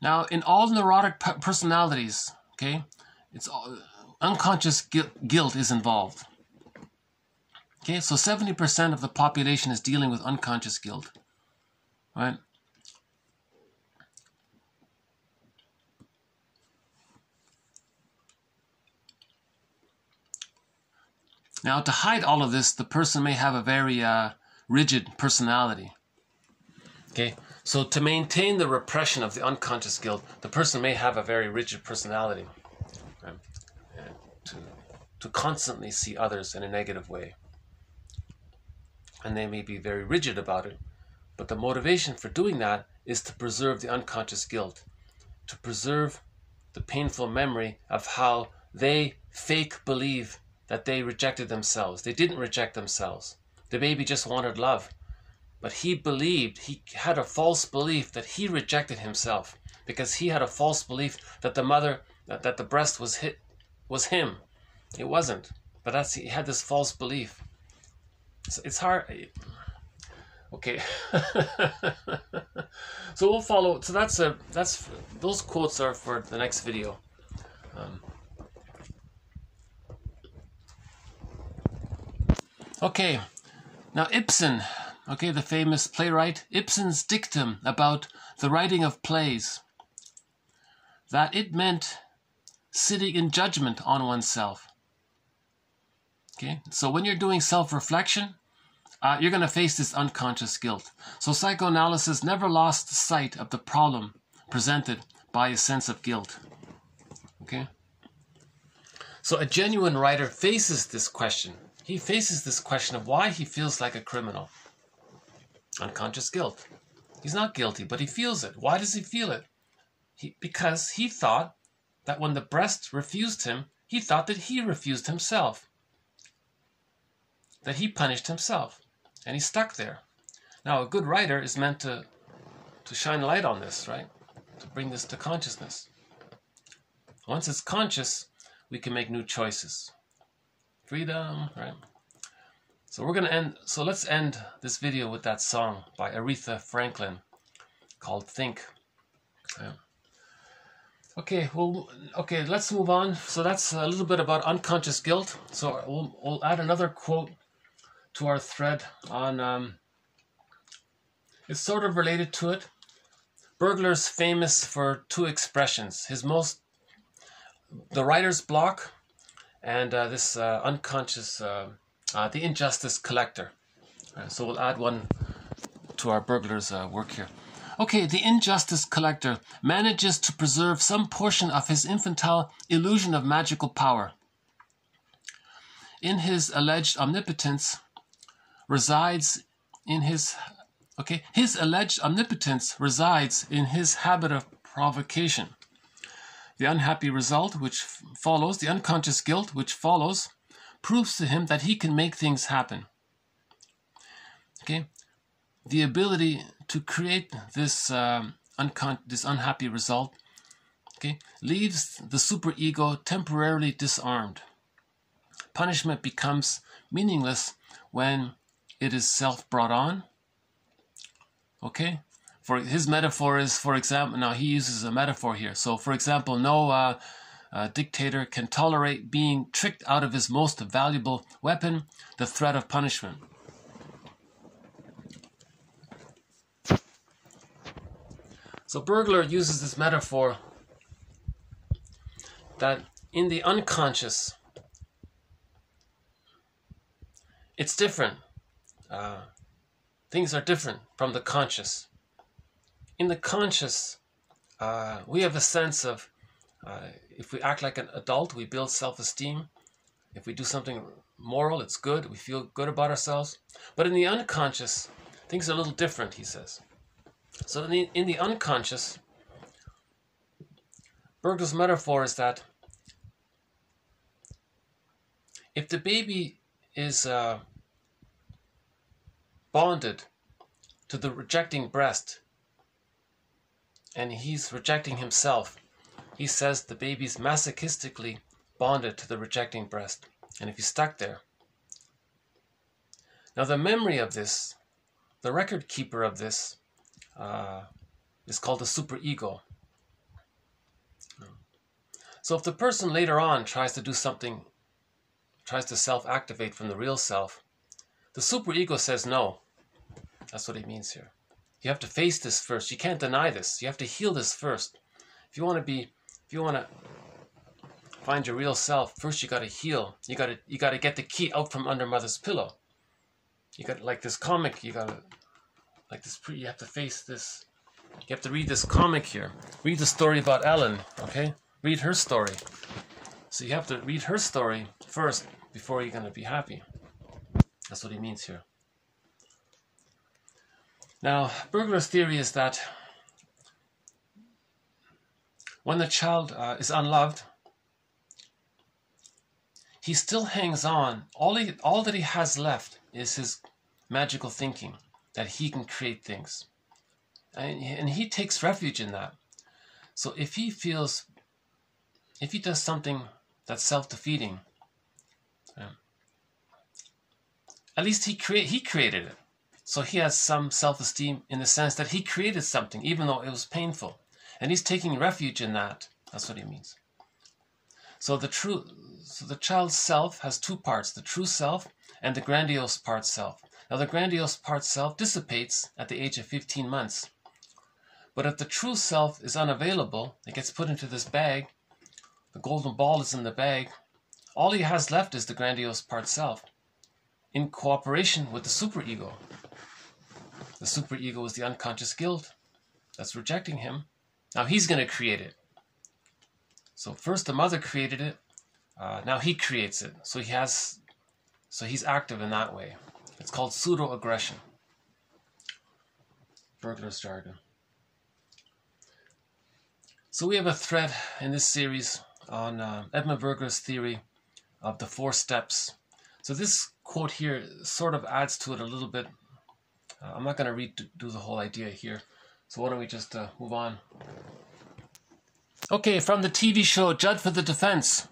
Now, in all neurotic personalities, Okay, it's all, unconscious guilt is involved. Okay, so 70% of the population is dealing with unconscious guilt. Right? Now, to hide all of this, the person may have a very uh, rigid personality. Okay, so to maintain the repression of the unconscious guilt, the person may have a very rigid personality. Right? To, to constantly see others in a negative way. And they may be very rigid about it, but the motivation for doing that is to preserve the unconscious guilt, to preserve the painful memory of how they fake believe that they rejected themselves. They didn't reject themselves. The baby just wanted love. But he believed, he had a false belief that he rejected himself because he had a false belief that the mother, that, that the breast was hit, was him. It wasn't. But that's he had this false belief. It's, it's hard. Okay. so we'll follow. So that's a that's those quotes are for the next video. Um, okay. Now Ibsen, okay, the famous playwright, Ibsen's dictum about the writing of plays, that it meant sitting in judgment on oneself. Okay, so when you're doing self reflection, uh, you're going to face this unconscious guilt. So psychoanalysis never lost sight of the problem presented by a sense of guilt. Okay? So a genuine writer faces this question. He faces this question of why he feels like a criminal. Unconscious guilt. He's not guilty, but he feels it. Why does he feel it? He, because he thought that when the breast refused him, he thought that he refused himself that he punished himself, and he's stuck there. Now, a good writer is meant to, to shine light on this, right? To bring this to consciousness. Once it's conscious, we can make new choices. Freedom, right? So we're to end, so let's end this video with that song by Aretha Franklin called Think. Yeah. Okay, well, okay, let's move on. So that's a little bit about unconscious guilt. So we'll, we'll add another quote to our thread on. Um, it's sort of related to it. Bergler's famous for two expressions. His most, the writer's block, and uh, this uh, unconscious, uh, uh the injustice collector. so we'll add one to our Bergler's uh, work here. Okay, the injustice collector manages to preserve some portion of his infantile illusion of magical power. In his alleged omnipotence, resides in his okay his alleged omnipotence resides in his habit of provocation the unhappy result which follows the unconscious guilt which follows proves to him that he can make things happen okay the ability to create this um, this unhappy result okay leaves the superego temporarily disarmed punishment becomes meaningless when it is self brought on. Okay? For his metaphor is, for example, now he uses a metaphor here. So, for example, no uh, uh, dictator can tolerate being tricked out of his most valuable weapon, the threat of punishment. So Bergler uses this metaphor that in the unconscious, it's different uh, things are different from the conscious. In the conscious, uh, we have a sense of uh, if we act like an adult, we build self esteem. If we do something moral, it's good. We feel good about ourselves. But in the unconscious, things are a little different, he says. So in the, in the unconscious, Bergler's metaphor is that if the baby is uh, bonded to the rejecting breast and he's rejecting himself. He says the baby's masochistically bonded to the rejecting breast and if he's stuck there. Now, the memory of this, the record keeper of this, uh, is called the superego. So, if the person later on tries to do something, tries to self activate from the real self, the superego says no. That's what he means here. You have to face this first. You can't deny this. You have to heal this first. If you want to be, if you want to find your real self, first you got to heal. You got to, you got to get the key out from under mother's pillow. You got like this comic. You got to, like this. Pre, you have to face this. You have to read this comic here. Read the story about Ellen. Okay, read her story. So you have to read her story first before you're to be happy. That's what he means here. Now, Bergler's theory is that when the child uh, is unloved, he still hangs on. All, he, all that he has left is his magical thinking, that he can create things. And, and he takes refuge in that. So if he feels, if he does something that's self-defeating, um, at least he create he created it. So he has some self-esteem in the sense that he created something, even though it was painful. And he's taking refuge in that. That's what he means. So the true so the child's self has two parts, the true self and the grandiose part self. Now the grandiose part self dissipates at the age of 15 months. But if the true self is unavailable, it gets put into this bag, the golden ball is in the bag, all he has left is the grandiose part self, in cooperation with the superego. The superego is the unconscious guilt that's rejecting him. Now he's going to create it. So first the mother created it, uh, now he creates it. So he has, so he's active in that way. It's called pseudo aggression. Bergler's jargon. So we have a thread in this series on uh, Edmund Bergler's theory of the four steps. So this quote here sort of adds to it a little bit. Uh, I'm not going to redo do the whole idea here. So why don't we just uh, move on? Okay, from the TV show Judd for the Defense.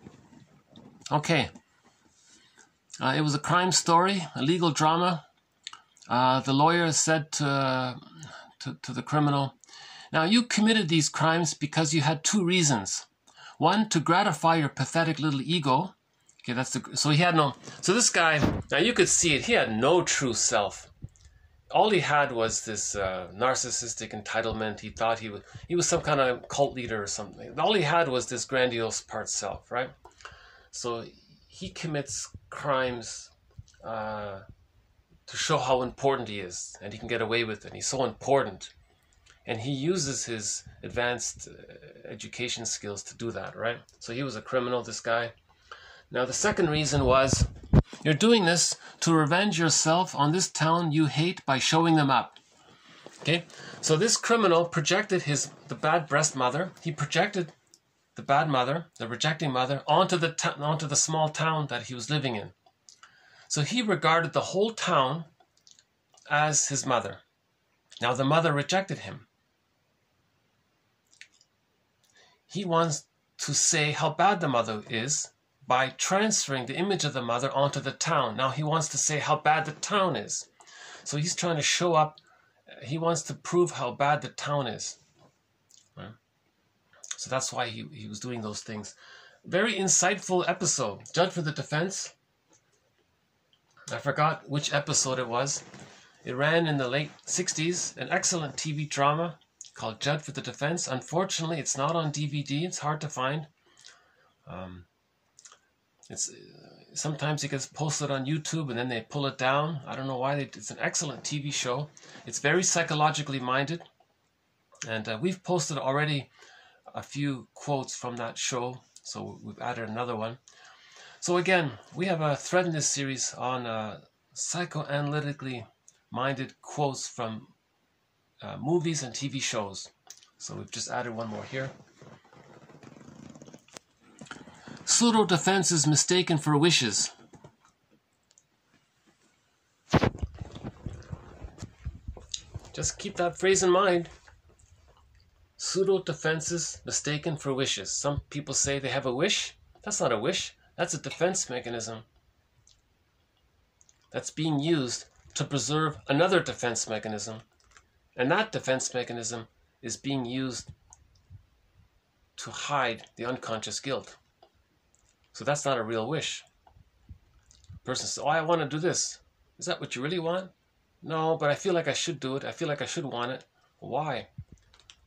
Okay. Uh, it was a crime story, a legal drama. Uh, the lawyer said to, to, to the criminal, now, you committed these crimes because you had two reasons. One, to gratify your pathetic little ego. Okay, that's the, so he had no, so this guy, now you could see it, he had no true self. All he had was this uh, narcissistic entitlement. He thought he was, he was some kind of cult leader or something. All he had was this grandiose part self, right? So he commits crimes uh, to show how important he is, and he can get away with it. He's so important and he uses his advanced uh, education skills to do that, right? So he was a criminal, this guy. Now, the second reason was you're doing this to revenge yourself on this town you hate by showing them up. Okay, so this criminal projected his the bad breast mother. He projected the bad mother, the rejecting mother, onto the onto the small town that he was living in. So he regarded the whole town as his mother. Now the mother rejected him. he wants to say how bad the mother is by transferring the image of the mother onto the town. Now he wants to say how bad the town is. So he's trying to show up, he wants to prove how bad the town is. So that's why he, he was doing those things. Very insightful episode. Judd for the defense. I forgot which episode it was. It ran in the late 60s, an excellent TV drama called Judd for the Defense. Unfortunately, it's not on DVD. It's hard to find. Um, it's sometimes it gets posted on YouTube and then they pull it down. I don't know why. They, it's an excellent TV show. It's very psychologically minded, and uh, we've posted already a few quotes from that show. So we've added another one. So again, we have a thread in this series on uh, psychoanalytically minded quotes from uh, movies and TV shows. So we've just added one more here. Pseudo defense is mistaken for wishes. Just keep that phrase in mind. Pseudo defenses mistaken for wishes. Some people say they have a wish. That's not a wish. That's a defense mechanism that's being used to preserve another defense mechanism and that defense mechanism is being used to hide the unconscious guilt. So that's not a real wish. person says, Oh, I want to do this. Is that what you really want? No, but I feel like I should do it. I feel like I should want it. Why?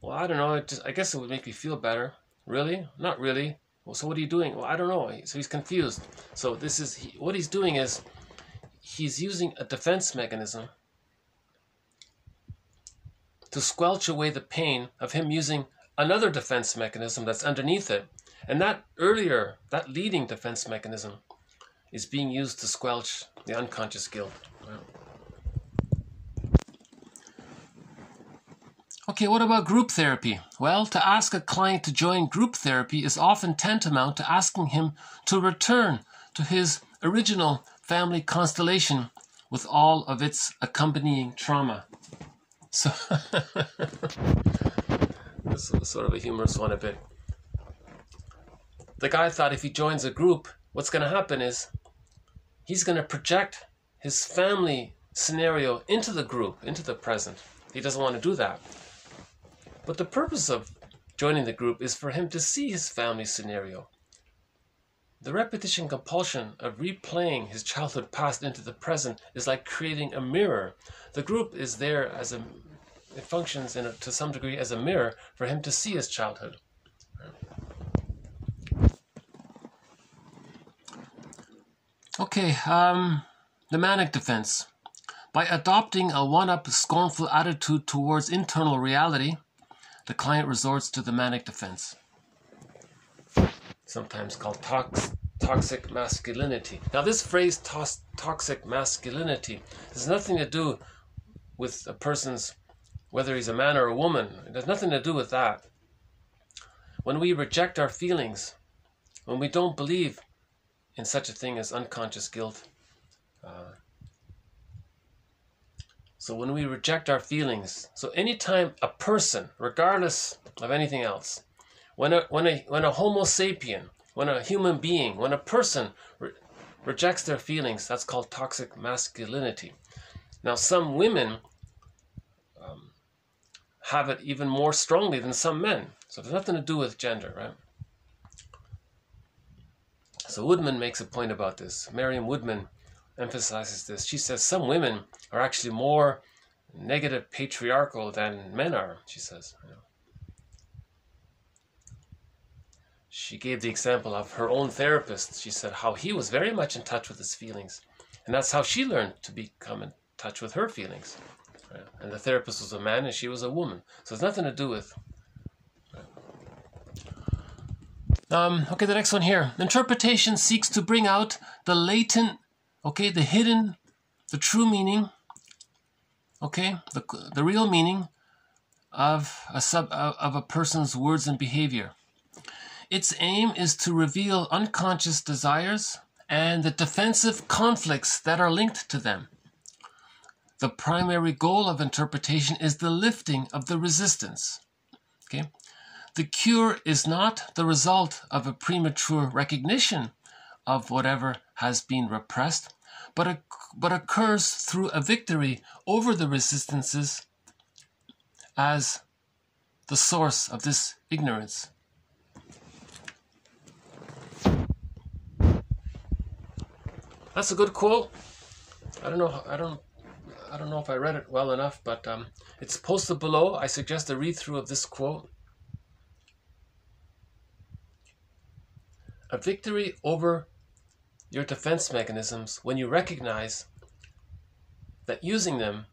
Well, I don't know. It just, I guess it would make me feel better. Really? Not really. Well, so what are you doing? Well, I don't know. So he's confused. So this is he, what he's doing is he's using a defense mechanism to squelch away the pain of him using another defense mechanism that's underneath it. And that earlier, that leading defense mechanism is being used to squelch the unconscious guilt. Okay, what about group therapy? Well, to ask a client to join group therapy is often tantamount to asking him to return to his original family constellation with all of its accompanying trauma. So, this is sort of a humorous one a bit. The guy thought if he joins a group, what's going to happen is he's going to project his family scenario into the group, into the present. He doesn't want to do that. But the purpose of joining the group is for him to see his family scenario. The repetition compulsion of replaying his childhood past into the present is like creating a mirror. The group is there as a, it functions in a, to some degree as a mirror for him to see his childhood. Okay, um, the manic defense. By adopting a one up, scornful attitude towards internal reality, the client resorts to the manic defense, sometimes called tox- toxic masculinity. Now, this phrase, to- toxic masculinity, has nothing to do with a person's, whether he's a man or a woman. It has nothing to do with that. When we reject our feelings, when we don't believe in such a thing as unconscious guilt, uh, so when we reject our feelings, so anytime a person, regardless of anything else, when a when a when a Homo sapien, when a human being, when a person re- rejects their feelings, that's called toxic masculinity. Now, some women um, have it even more strongly than some men. So it has nothing to do with gender, right? So Woodman makes a point about this. Marion Woodman emphasizes this. She says some women are actually more negative patriarchal than men are, she says. She gave the example of her own therapist. She said how he was very much in touch with his feelings. And that's how she learned to become in touch with her feelings. And the therapist was a man and she was a woman. So it's nothing to do with. Um, okay, the next one here. Interpretation seeks to bring out the latent okay, the hidden, the true meaning, okay, the, the real meaning of a sub of a person's words and behavior. Its aim is to reveal unconscious desires and the defensive conflicts that are linked to them. The primary goal of interpretation is the lifting of the resistance. Okay? The cure is not the result of a premature recognition of whatever has been repressed, but, a, but occurs through a victory over the resistances as the source of this ignorance. That's a good quote. I don't know. I don't. I don't know if I read it well enough, but um, it's posted below. I suggest a read through of this quote. A victory over your defense mechanisms when you recognize that using them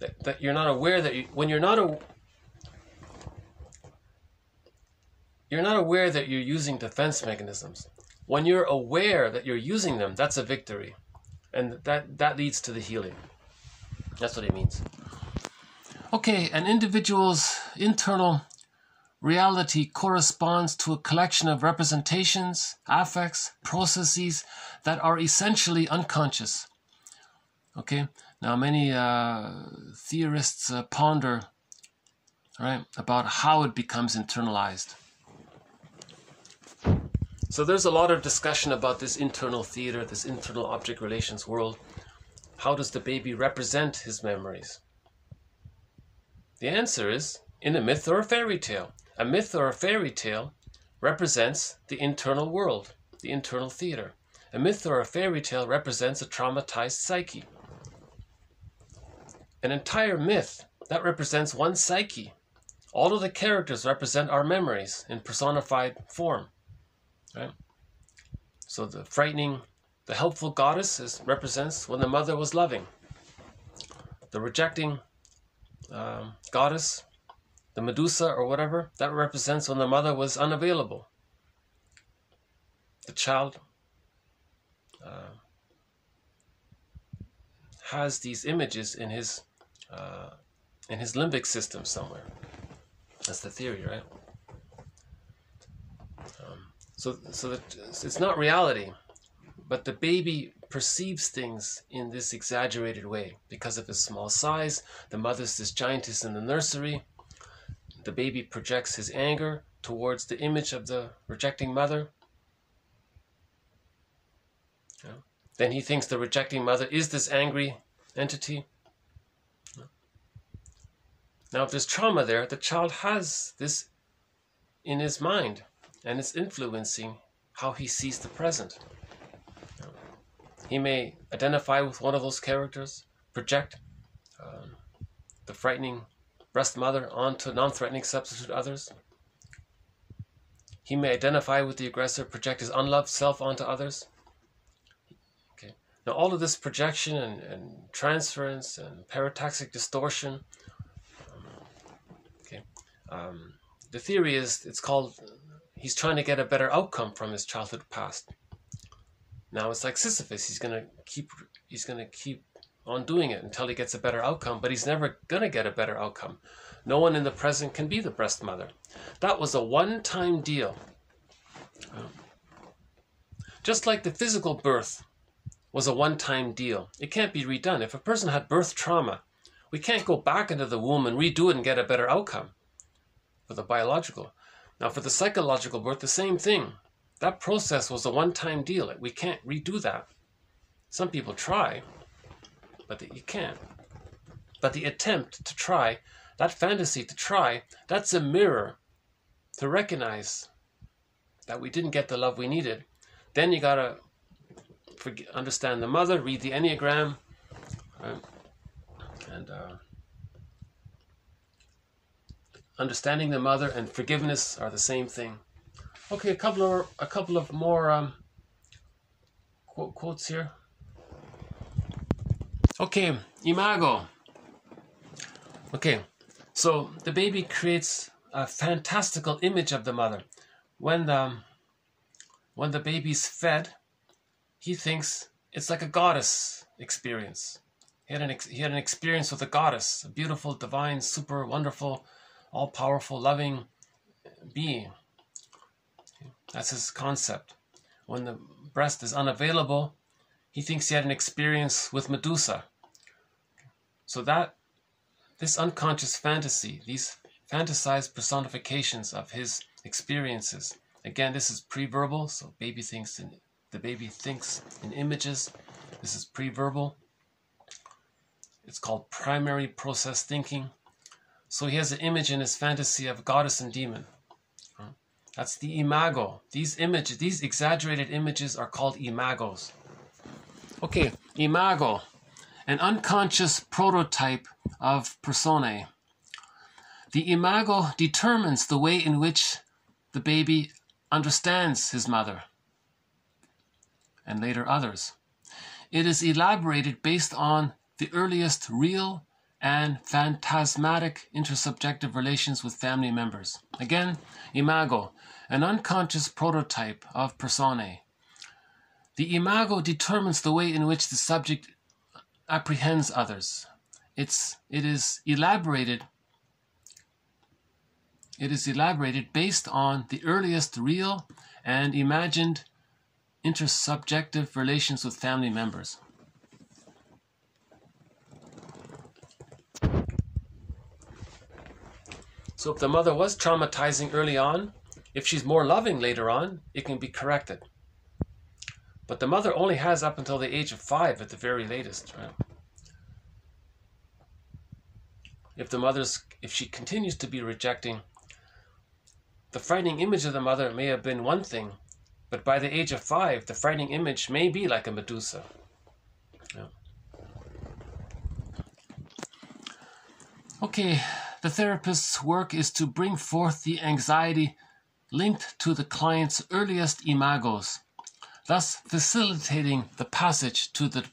that, that you're not aware that you, when you're not a, you're not aware that you're using defense mechanisms. When you're aware that you're using them that's a victory. And that that leads to the healing. That's what it means. Okay an individual's internal Reality corresponds to a collection of representations, affects, processes that are essentially unconscious. Okay, now many uh, theorists uh, ponder right about how it becomes internalized. So there's a lot of discussion about this internal theater, this internal object relations world. How does the baby represent his memories? The answer is in a myth or a fairy tale. A myth or a fairy tale represents the internal world, the internal theater. A myth or a fairy tale represents a traumatized psyche. An entire myth that represents one psyche. All of the characters represent our memories in personified form. Right? So the frightening, the helpful goddess is, represents when the mother was loving. The rejecting um, goddess the Medusa or whatever, that represents when the mother was unavailable. the child uh, has these images in his uh, in his limbic system somewhere. That's the theory, right? Um, so, so that it's not reality, but the baby perceives things in this exaggerated way because of his small size. The mother's this giantess in the nursery. The baby projects his anger towards the image of the rejecting mother. Then he thinks the rejecting mother is this angry entity. Now, if there's trauma there, the child has this in his mind and it's influencing how he sees the present. He may identify with one of those characters, project um, the frightening breast mother onto non threatening substitute others. He may identify with the aggressor, project his unloved self onto others. Okay. Now, all of this projection and, and transference and parataxic distortion um, the theory is it's called he's trying to get a better outcome from his childhood past. Now it's like Sisyphus. He's gonna keep he's gonna keep on doing it until he gets a better outcome, but he's never gonna get a better outcome. No one in the present can be the breast mother. That was a one-time deal. Um, just like the physical birth was a one-time deal. It can't be redone. If a person had birth trauma, we can't go back into the womb and redo it and get a better outcome for the biological. Now, for the psychological birth, the same thing. That process was a one time deal. We can't redo that. Some people try, but that you can't. But the attempt to try, that fantasy to try, that's a mirror to recognize that we didn't get the love we needed. Then you gotta understand the mother, read the Enneagram, right? and uh, understanding the mother and forgiveness are the same thing. Okay, a couple of a couple of more um, quote, quotes here. Okay, imago. Okay, so the baby creates a fantastical image of the mother. When the when the baby's fed, he thinks it's like a goddess experience. He had an he had an experience with a goddess, a beautiful, divine, super wonderful all powerful, loving being. That's his concept. When the breast is unavailable, he thinks he had an experience with Medusa. So that this unconscious fantasy, these fantasized personifications of his experiences. Again, this is pre-verbal, so baby thinks in the baby thinks in images. This is pre-verbal. It's called primary process thinking. So he has an image in his fantasy of goddess and demon. That's the imago. These images, these exaggerated images are called imagos. Okay, imago, an unconscious prototype of personae. The imago determines the way in which the baby understands his mother and later others. It is elaborated based on the earliest real and phantasmatic intersubjective relations with family members. Again, imago, an unconscious prototype of personae. The imago determines the way in which the subject apprehends others. It's, it is elaborated it is elaborated based on the earliest real and imagined intersubjective relations with family members. So if the mother was traumatizing early on, if she's more loving later on, it can be corrected. But the mother only has up until the age of five at the very latest, right? If the mother's, if she continues to be rejecting, the frightening image of the mother may have been one thing, but by the age of five, the frightening image may be like a Medusa. Yeah. Okay, the therapist's work is to bring forth the anxiety linked to the client's earliest imagos, thus facilitating the passage to the,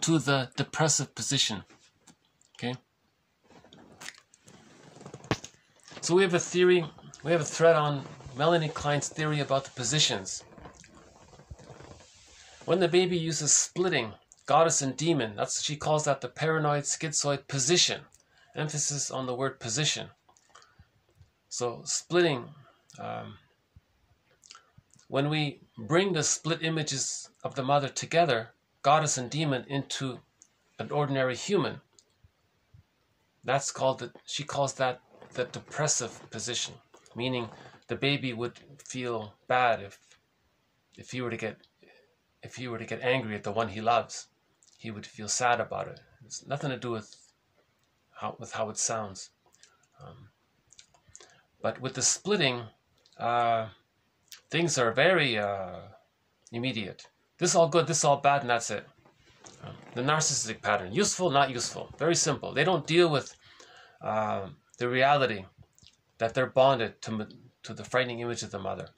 to the depressive position. Okay? So we have a theory, we have a thread on Melanie Klein's theory about the positions. When the baby uses splitting, goddess and demon, that's she calls that the paranoid schizoid position. Emphasis on the word position. So splitting, um, when we bring the split images of the mother together, goddess and demon, into an ordinary human, that's called the, she calls that the depressive position, meaning the baby would feel bad if if he were to get if he were to get angry at the one he loves, he would feel sad about it. It's nothing to do with how with how it sounds. Um, but with the splitting, uh, things are very uh, immediate. This is all good, this is all bad, and that's it. The narcissistic pattern, useful, not useful, very simple. They don't deal with uh, the reality that they're bonded to to the frightening image of the mother.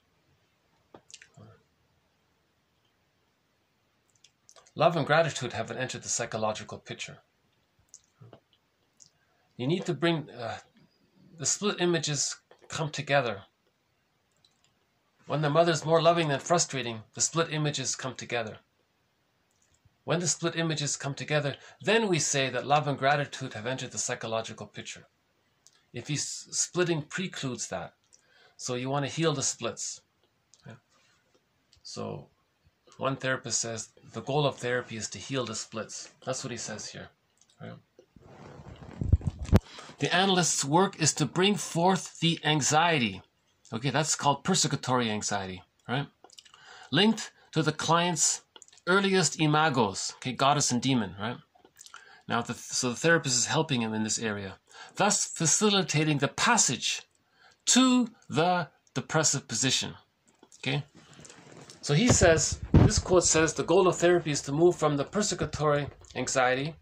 Love and gratitude haven't entered the psychological picture. You need to bring uh, the split images come together. When the mother is more loving than frustrating, the split images come together. When the split images come together, then we say that love and gratitude have entered the psychological picture. If he's splitting precludes that. So you want to heal the splits. Yeah. So one therapist says the goal of therapy is to heal the splits. That's what he says here. Right? The analyst's work is to bring forth the anxiety. Okay, that's called persecutory anxiety, right? Linked to the client's earliest imagos, okay, goddess and demon, right? Now, the, so the therapist is helping him in this area, thus facilitating the passage to the depressive position. Okay? So he says, this quote says, the goal of therapy is to move from the persecutory anxiety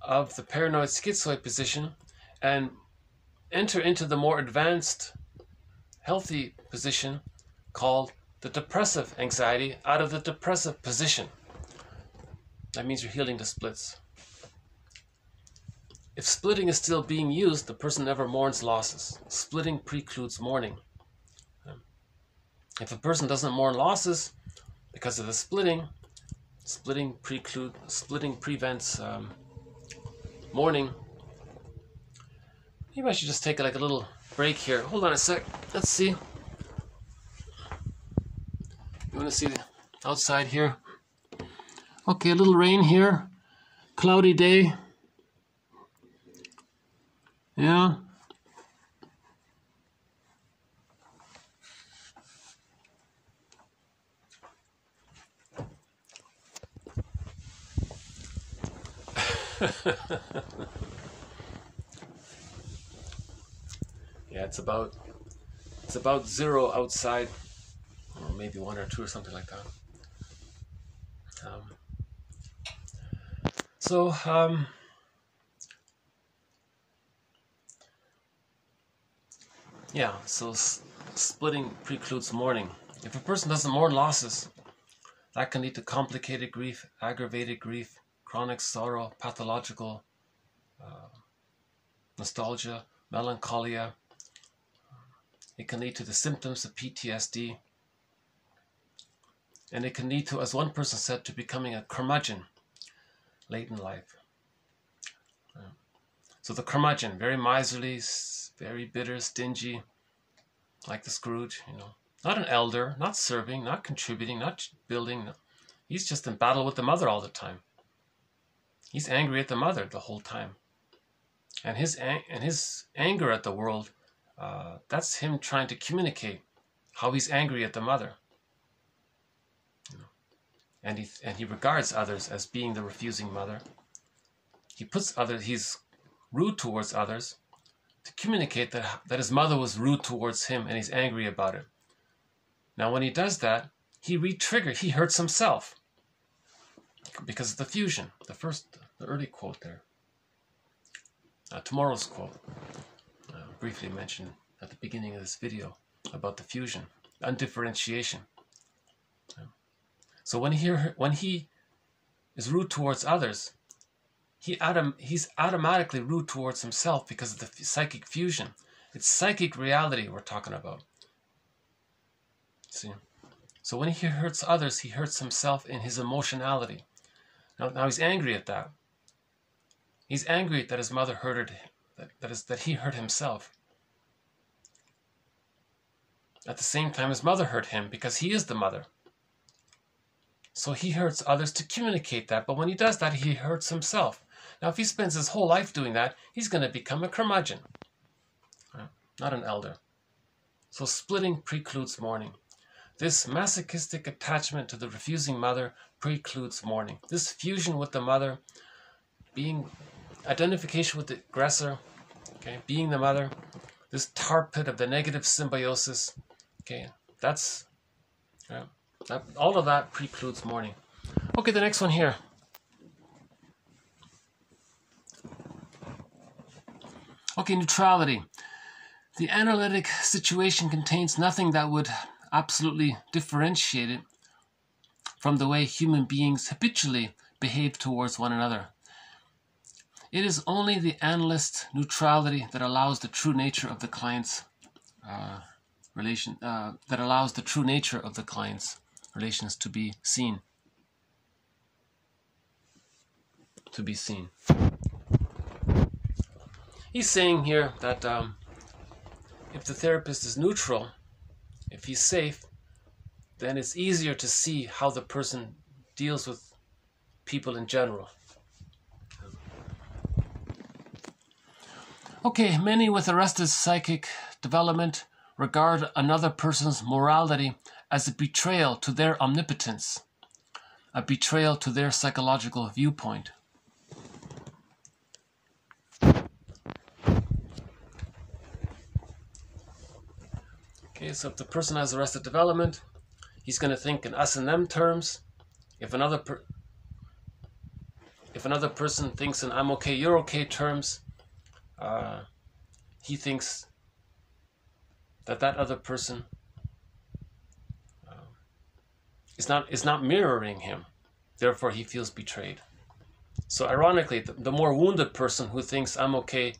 of the paranoid schizoid position and enter into the more advanced, healthy position called the depressive anxiety out of the depressive position. That means you're healing the splits. If splitting is still being used, the person never mourns losses. Splitting precludes mourning. If a person doesn't mourn losses because of the splitting, splitting preclude splitting prevents um, mourning. Maybe I should just take like a little break here. Hold on a sec. Let's see. You want to see the outside here? Okay, a little rain here. Cloudy day. Yeah. yeah, it's about it's about zero outside, or maybe one or two or something like that. Um, so um, Yeah, so splitting precludes mourning. If a person doesn't mourn losses, that can lead to complicated grief, aggravated grief, chronic sorrow, pathological uh, nostalgia, melancholia. It can lead to the symptoms of PTSD. And it can lead to, as one person said, to becoming a curmudgeon late in life. Uh, so the curmudgeon, very miserly, very bitter, stingy, like the Scrooge, you know. Not an elder, not serving, not contributing, not building. He's just in battle with the mother all the time. He's angry at the mother the whole time. And his, and his anger at the world, uh, that's him trying to communicate how he's angry at the mother. You know. And, he, and he regards others as being the refusing mother. He puts others, he's rude towards others to communicate that, that his mother was rude towards him and he's angry about it. Now, when he does that, he re-triggers, he hurts himself because of the fusion, the first, the early quote there. Uh, tomorrow's quote, briefly mentioned at the beginning of this video about the fusion, undifferentiation. So when he, when he is rude towards others, he autom- he's automatically rude towards himself because of the psychic fusion. It's psychic reality we're talking about. See? So when he hurts others, he hurts himself in his emotionality. Now, now he's angry at that. He's angry that his mother hurted him, that, that, is, that he hurt himself. At the same time, his mother hurt him because he is the mother. So he hurts others to communicate that, but when he does that, he hurts himself. Now, if he spends his whole life doing that, he's going to become a curmudgeon, uh, not an elder. So splitting precludes mourning. This masochistic attachment to the refusing mother precludes mourning. This fusion with the mother, being identification with the aggressor, okay, being the mother, this tar pit of the negative symbiosis, okay, that's, yeah, that, all of that precludes mourning. Okay, the next one here. Okay, neutrality. The analytic situation contains nothing that would absolutely differentiate it from the way human beings habitually behave towards one another. It is only the analyst neutrality that allows the true nature of the client's uh, relation uh, that allows the true nature of the client's relations to be seen. To be seen. He's saying here that um, if the therapist is neutral, if he's safe, then it's easier to see how the person deals with people in general. Okay, many with arrested psychic development regard another person's morality as a betrayal to their omnipotence, a betrayal to their psychological viewpoint. Okay, so if the person has arrested development, he's going to think in us and them terms. If another if another person thinks in I'm okay, you're okay terms, uh, he thinks that that other person uh, is not is not mirroring him. Therefore, he feels betrayed. So, ironically, the, the more wounded person who thinks I'm okay,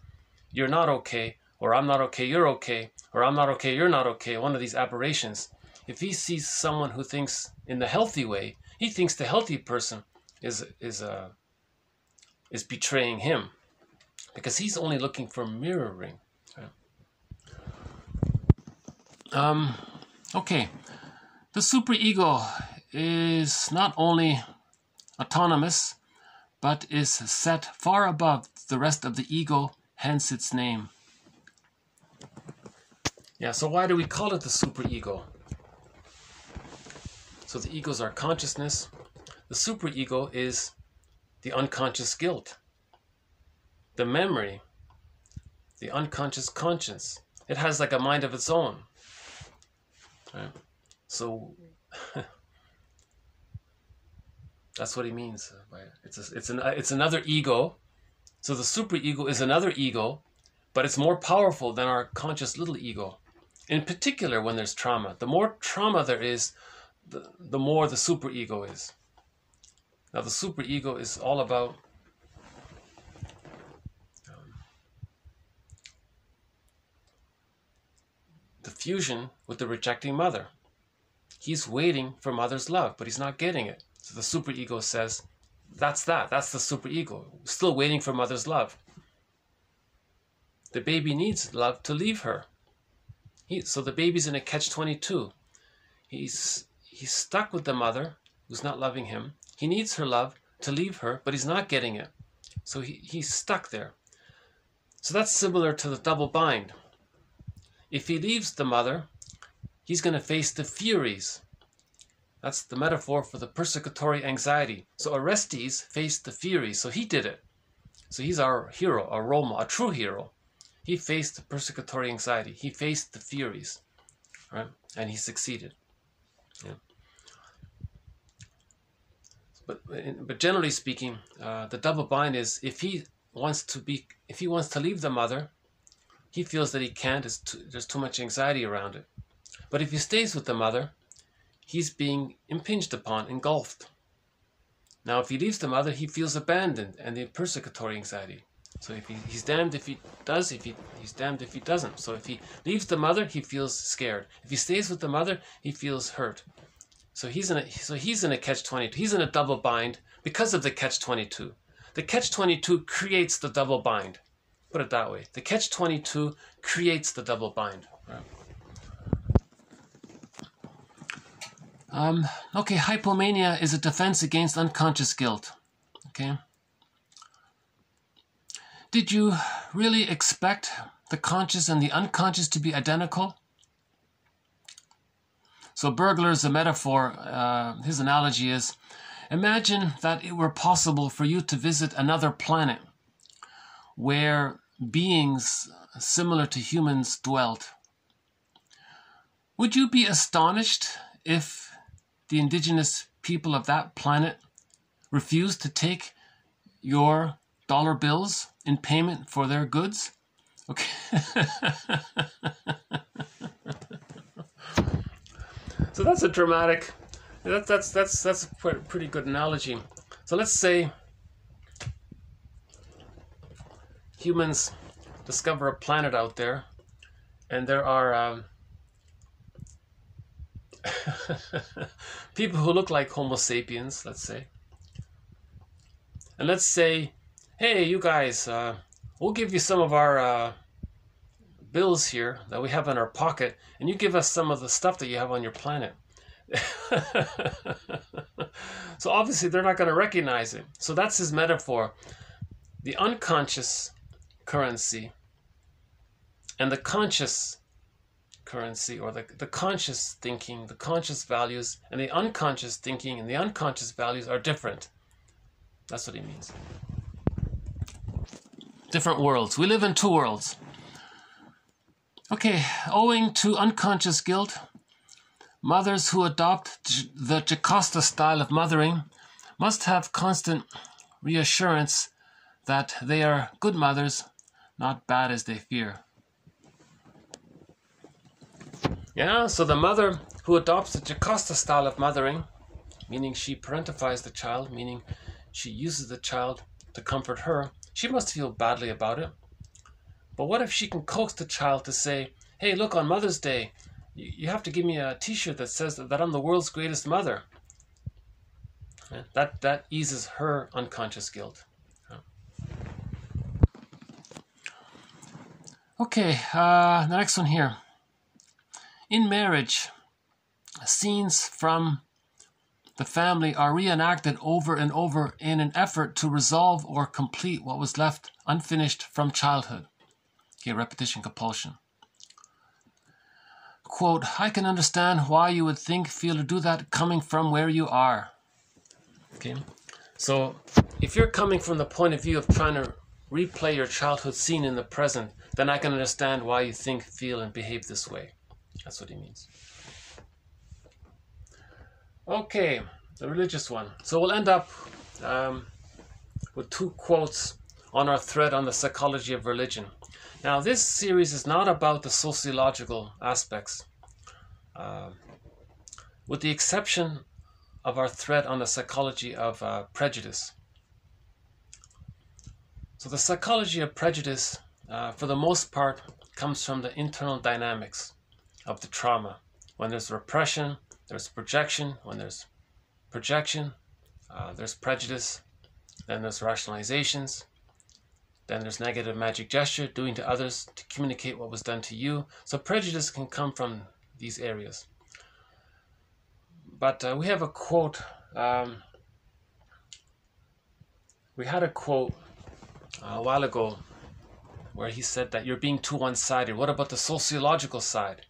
you're not okay, or I'm not okay, you're okay, or I'm not okay, you're not okay, one of these aberrations, if he sees someone who thinks in the healthy way, he thinks the healthy person is is uh, is betraying him because he's only looking for mirroring. Um, okay, the superego is not only autonomous, but is set far above the rest of the ego, hence its name. Yeah, so why do we call it the superego? So the ego is our consciousness. The superego is the unconscious guilt, the memory, the unconscious conscience. It has like a mind of its own. Right? So that's what he means. It's a, it's an it's another ego. So the superego is another ego, but it's more powerful than our conscious little ego in particular when there's trauma. The more trauma there is, the, the more the superego is. Now, the superego is all about um, the fusion with the rejecting mother. He's waiting for mother's love, but he's not getting it. So the superego says, that's that. That's the superego. Still waiting for mother's love. The baby needs love to leave her. He, so the baby's in a catch 22. He's, he's stuck with the mother who's not loving him. He needs her love to leave her, but he's not getting it. So he, he's stuck there. So that's similar to the double bind. If he leaves the mother, he's going to face the furies. That's the metaphor for the persecutory anxiety. So Orestes faced the furies, so he did it. So he's our hero, a Roma, a true hero. He faced the persecutory anxiety. He faced the furies, right? And he succeeded. Yeah. But but generally speaking, uh, the double bind is if he wants to be if he wants to leave the mother, he feels that he can't. Too, there's too much anxiety around it. But if he stays with the mother, he's being impinged upon, engulfed. Now, if he leaves the mother, he feels abandoned and the persecutory anxiety. So if he, he's damned if he does, if he, he's damned if he doesn't. So if he leaves the mother, he feels scared. If he stays with the mother, he feels hurt. So he's in a so he's in a catch 22. He's in a double bind because of the catch 22. The catch 22 creates the double bind. Put it that way. The catch 22 creates the double bind. Um, okay, hypomania is a defense against unconscious guilt. Okay. Did you really expect the conscious and the unconscious to be identical? So, Bergler is a metaphor. Uh, his analogy is imagine that it were possible for you to visit another planet where beings similar to humans dwelt. Would you be astonished if the indigenous people of that planet refused to take your dollar bills in payment for their goods? Okay. So that's a dramatic. That, that's that's that's a pretty good analogy. So let's say humans discover a planet out there, and there are um, people who look like Homo sapiens. Let's say, and let's say, hey, you guys, uh, we'll give you some of our uh, bills here that we have in our pocket, and you give us some of the stuff that you have on your planet. so obviously they're not going to recognize it. So that's his metaphor. The unconscious currency and the conscious currency or the, the conscious thinking, the conscious values, and the unconscious thinking and the unconscious values are different. That's what he means. Different worlds. We live in two worlds. Okay, owing to unconscious guilt, mothers who adopt the Jocasta style of mothering must have constant reassurance that they are good mothers, not bad as they fear. Yeah, so the mother who adopts the Jocasta style of mothering, meaning she parentifies the child, meaning she uses the child to comfort her, she must feel badly about it. But what if she can coax the child to say, hey, look, on Mother's Day, you have to give me a t-shirt that says that I'm the world's greatest mother. Eh, that, that eases her unconscious guilt. Okay, uh, the next one here. In marriage, scenes from the family are reenacted over and over in an effort to resolve or complete what was left unfinished from childhood. Okay, repetition compulsion. Quote, I can understand why you would think, feel, or do that coming from where you are. Okay, so if you're coming from the point of view of trying to replay your childhood scene in the present, then I can understand why you think, feel, and behave this way. That's what he means. Okay, the religious one. So we'll end up um, with two quotes on our thread on the psychology of religion. Now, this series is not about the sociological aspects, uh, with the exception of our thread on the psychology of uh, prejudice. So, the psychology of prejudice, uh, for the most part, comes from the internal dynamics of the trauma. When there's repression, there's projection. When there's projection, uh, there's prejudice. Then there's rationalizations. Then there's negative magic gesture, doing to others to communicate what was done to you. So prejudice can come from these areas. But uh, we have a quote. Um, we had a quote uh, a while ago where he said that you're being too one sided. What about the sociological side?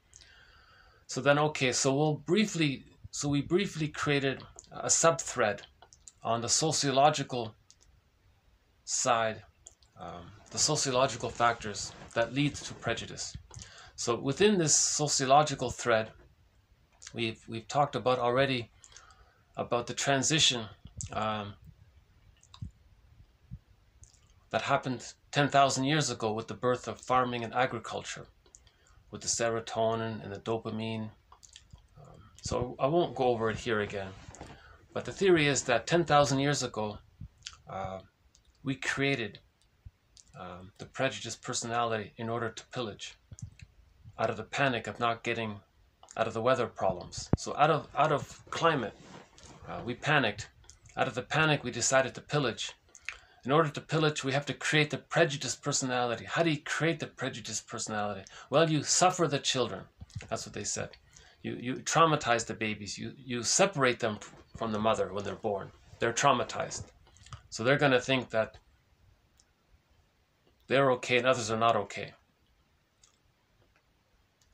So then, okay, so we'll briefly, so we briefly created a sub thread on the sociological side um, the sociological factors that lead to prejudice. So within this sociological thread, we've we've talked about already about the transition um, that happened 10,000 years ago with the birth of farming and agriculture, with the serotonin and the dopamine. Um, so I won't go over it here again. But the theory is that 10,000 years ago, uh, we created um, the prejudiced personality in order to pillage out of the panic of not getting out of the weather problems. So out of out of climate, uh, we panicked. Out of the panic, we decided to pillage. In order to pillage, we have to create the prejudiced personality. How do you create the prejudiced personality? Well, you suffer the children. That's what they said. You you traumatize the babies. You you separate them from the mother when they're born. They're traumatized, so they're going to think that they're okay and others are not okay.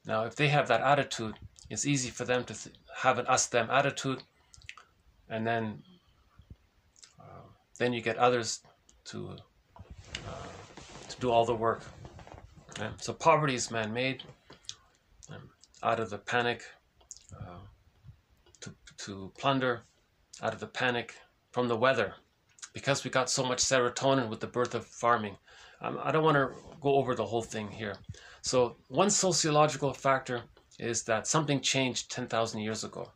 Now, if they have that attitude, it's easy for them to have an us them attitude, and then uh, then you get others to uh, to do all the work. Okay? So poverty is man-made. Um, out of the panic, uh, to to plunder, out of the panic from the weather, because we got so much serotonin with the birth of farming. Um, I don't want to go over the whole thing here. So one sociological factor is that something changed 10,000 years ago.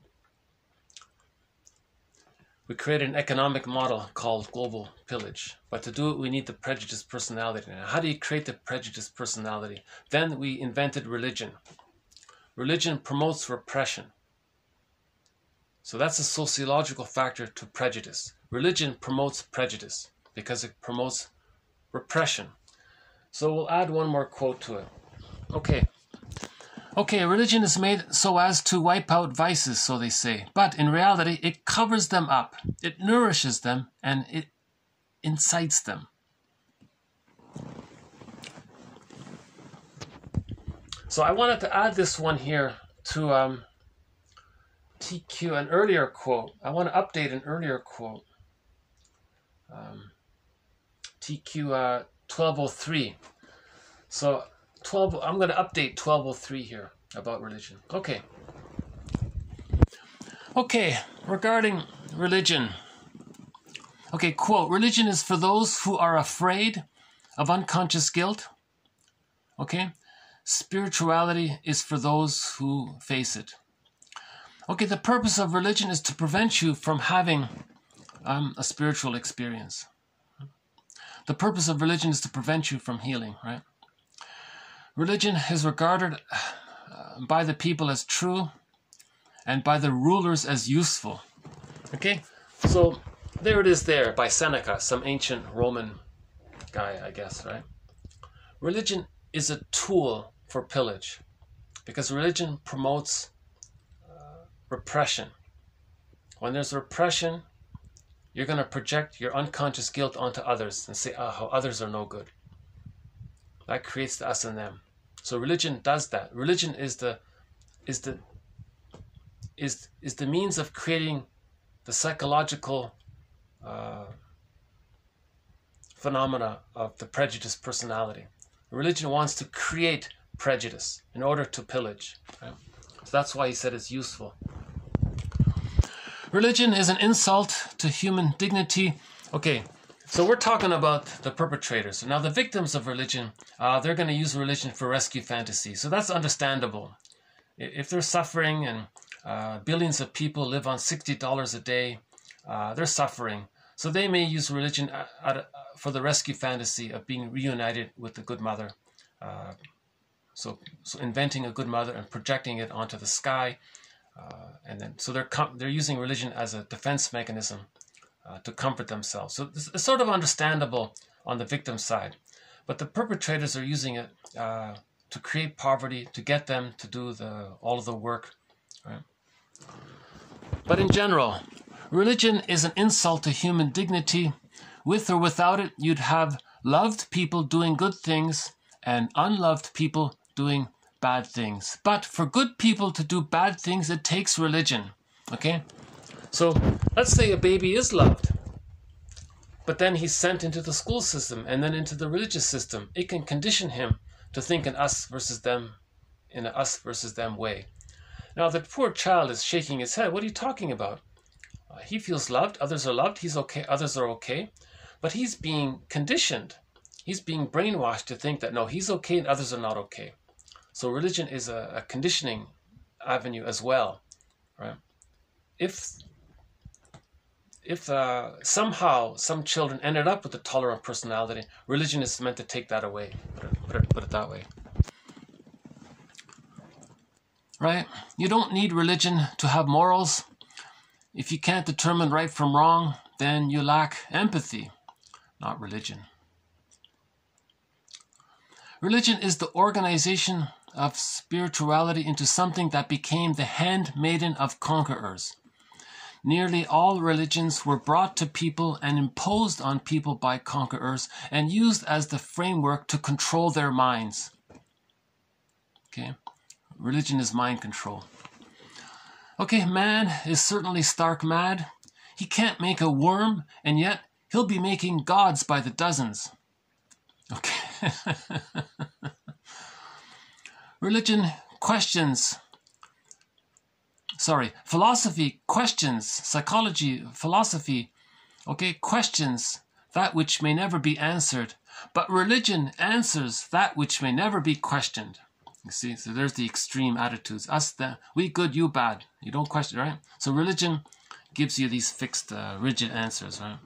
We create an economic model called global pillage. But to do it, we need the prejudiced personality. Now, how do you create the prejudiced personality? Then we invented religion. Religion promotes repression. So that's a sociological factor to prejudice. Religion promotes prejudice because it promotes repression. So we'll add one more quote to it. Okay. Okay, religion is made so as to wipe out vices, so they say. But in reality, it covers them up, it nourishes them, and it incites them. So I wanted to add this one here to um, TQ, an earlier quote. I want to update an earlier quote. Um, TQ uh, 1203. So 12 I'm going to update 1203 here about religion. Okay. Okay, regarding religion. Okay, quote, religion is for those who are afraid of unconscious guilt. Okay? Spirituality is for those who face it. Okay, the purpose of religion is to prevent you from having um, a spiritual experience. The purpose of religion is to prevent you from healing, right? Religion is regarded uh, by the people as true and by the rulers as useful. Okay? So there it is there by Seneca, some ancient Roman guy, I guess, right? Religion is a tool for pillage because religion promotes uh, repression. When there's repression, you're going to project your unconscious guilt onto others and say, oh, how others are no good. That creates the us and them. So religion does that. Religion is the is the is is the means of creating the psychological uh, phenomena of the prejudiced personality. Religion wants to create prejudice in order to pillage. Right? So that's why he said it's useful. Religion is an insult to human dignity. Okay, so we're talking about the perpetrators. Now, the victims of religion, uh, they're going to use religion for rescue fantasy. So that's understandable. If they're suffering and uh, billions of people live on $60 a day, uh, they're suffering. So they may use religion uh, at, for the rescue fantasy of being reunited with the good mother. Uh, so, so inventing a good mother and projecting it onto the sky uh, and then, so they're they're using religion as a defense mechanism uh, to comfort themselves. So it's sort of understandable on the victim side, but the perpetrators are using it uh, to create poverty, to get them to do the all of the work. Right? But in general, religion is an insult to human dignity. With or without it, you'd have loved people doing good things and unloved people doing bad things. But for good people to do bad things, it takes religion. Okay? So let's say a baby is loved, but then he's sent into the school system and then into the religious system. It can condition him to think in us versus them, in a us versus them way. Now, the poor child is shaking his head. What are you talking about? Uh, he feels loved. Others are loved. He's okay. Others are okay. But he's being conditioned. He's being brainwashed to think that no, he's okay and others are not okay. So religion is a, a conditioning avenue as well, right? If if uh, somehow some children ended up with a tolerant personality, religion is meant to take that away. Put it, put it, put it that way. right? You don't need religion to have morals. If you can't determine right from wrong, then you lack empathy, not religion. Religion is the organization of spirituality into something that became the handmaiden of conquerors. Nearly all religions were brought to people and imposed on people by conquerors and used as the framework to control their minds. Okay? Religion is mind control. Okay, man is certainly stark mad. He can't make a worm, and yet he'll be making gods by the dozens. Okay. Religion questions. Sorry, philosophy questions. Psychology, philosophy, okay, questions that which may never be answered. But religion answers that which may never be questioned. You see, so there's the extreme attitudes. Us, the, we good, you bad. You don't question, right? So religion gives you these fixed, uh, rigid answers, right?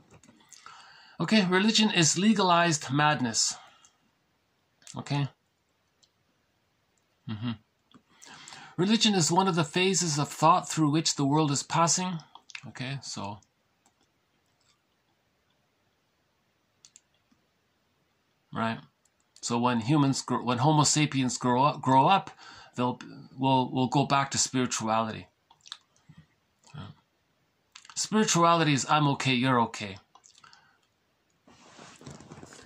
Okay, religion is legalized madness. Okay? Mm-hmm. Religion is one of the phases of thought through which the world is passing. Okay, so. Right. So when humans, when Homo sapiens grow up, grow up, they'll will will go back to spirituality. Spirituality is I'm okay, you're okay.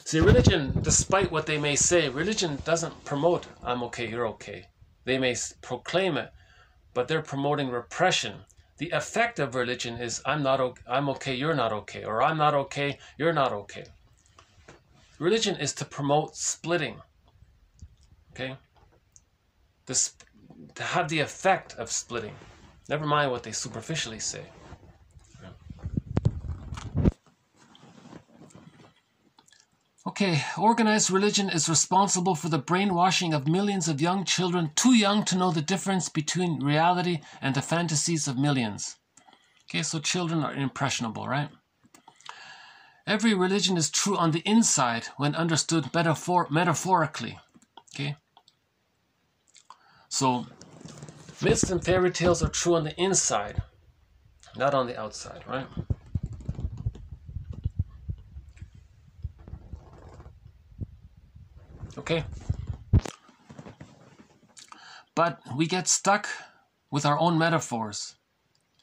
See, religion, despite what they may say, religion doesn't promote I'm okay, you're okay. They may proclaim it, but they're promoting repression. The effect of religion is I'm not okay, I'm okay, you're not okay, or I'm not okay, you're not okay. Religion is to promote splitting. Okay? This to have the effect of splitting. Never mind what they superficially say. Okay, organized religion is responsible for the brainwashing of millions of young children too young to know the difference between reality and the fantasies of millions. Okay, so children are impressionable, right? Every religion is true on the inside when understood metaphor- metaphorically. Okay? So, myths and fairy tales are true on the inside, not on the outside, right? Okay? But we get stuck with our own metaphors,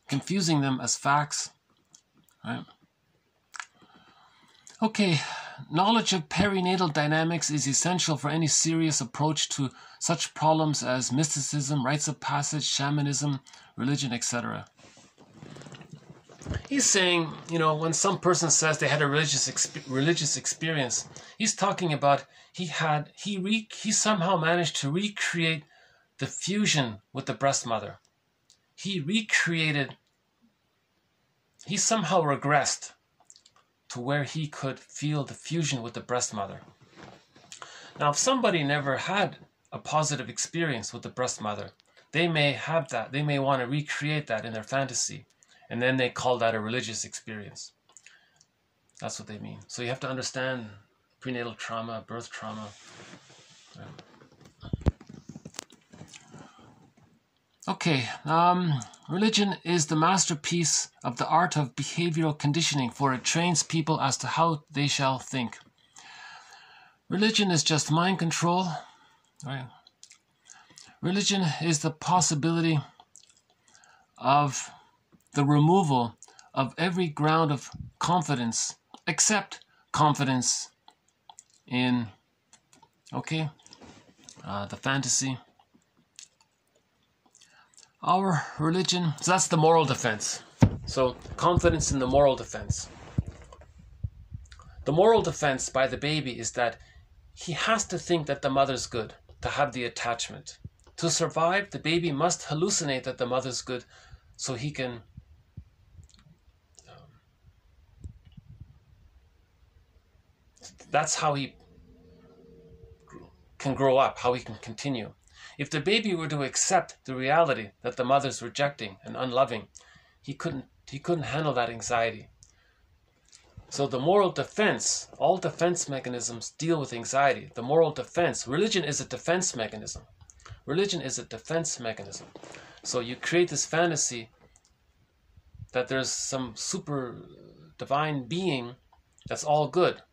confusing them as facts, right? Okay, knowledge of perinatal dynamics is essential for any serious approach to such problems as mysticism, rites of passage, shamanism, religion, etc. He's saying, you know, when some person says they had a religious exp- religious experience, he's talking about he had he re- he somehow managed to recreate the fusion with the breast mother. He recreated. He somehow regressed to where he could feel the fusion with the breast mother. Now, if somebody never had a positive experience with the breast mother, they may have that. They may want to recreate that in their fantasy, and then they call that a religious experience. That's what they mean. So you have to understand prenatal trauma, birth trauma. Okay, um, religion is the masterpiece of the art of behavioral conditioning, for it trains people as to how they shall think. Religion is just mind control. Right? Religion is the possibility of the removal of every ground of confidence except confidence in, okay, uh, the fantasy our religion, so that's the moral defense. So, confidence in the moral defense. The moral defense by the baby is that he has to think that the mother's good to have the attachment. To survive, the baby must hallucinate that the mother's good so he can um, that's how he can grow up, how he can continue. If the baby were to accept the reality that the mother's rejecting and unloving, he couldn't he couldn't handle that anxiety. So the moral defense, all defense mechanisms deal with anxiety. The moral defense, religion is a defense mechanism. Religion is a defense mechanism. So you create this fantasy that there's some super divine being that's all good.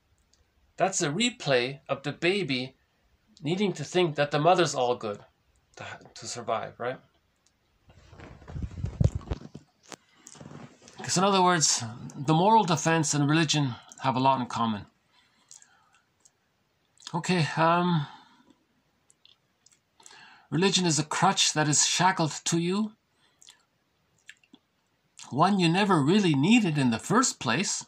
That's a replay of the baby needing to think that the mother's all good to, to survive, right? Because, in other words, the moral defense and religion have a lot in common. Okay, um, religion is a crutch that is shackled to you, one you never really needed in the first place,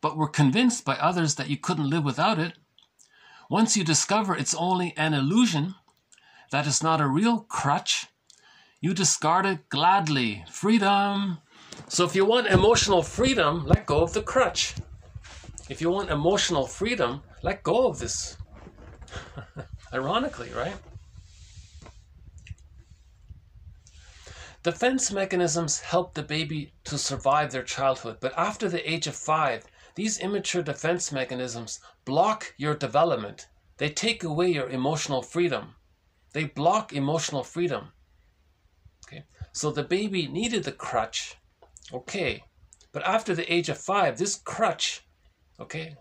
but were convinced by others that you couldn't live without it. Once you discover it's only an illusion, that is not a real crutch, you discard it gladly. Freedom. So if you want emotional freedom, let go of the crutch. If you want emotional freedom, let go of this. Ironically, right? Defense mechanisms help the baby to survive their childhood, but after the age of five, these immature defense mechanisms block your development. They take away your emotional freedom. They block emotional freedom. Okay, so the baby needed the crutch, okay, but after the age of five, this crutch, okay,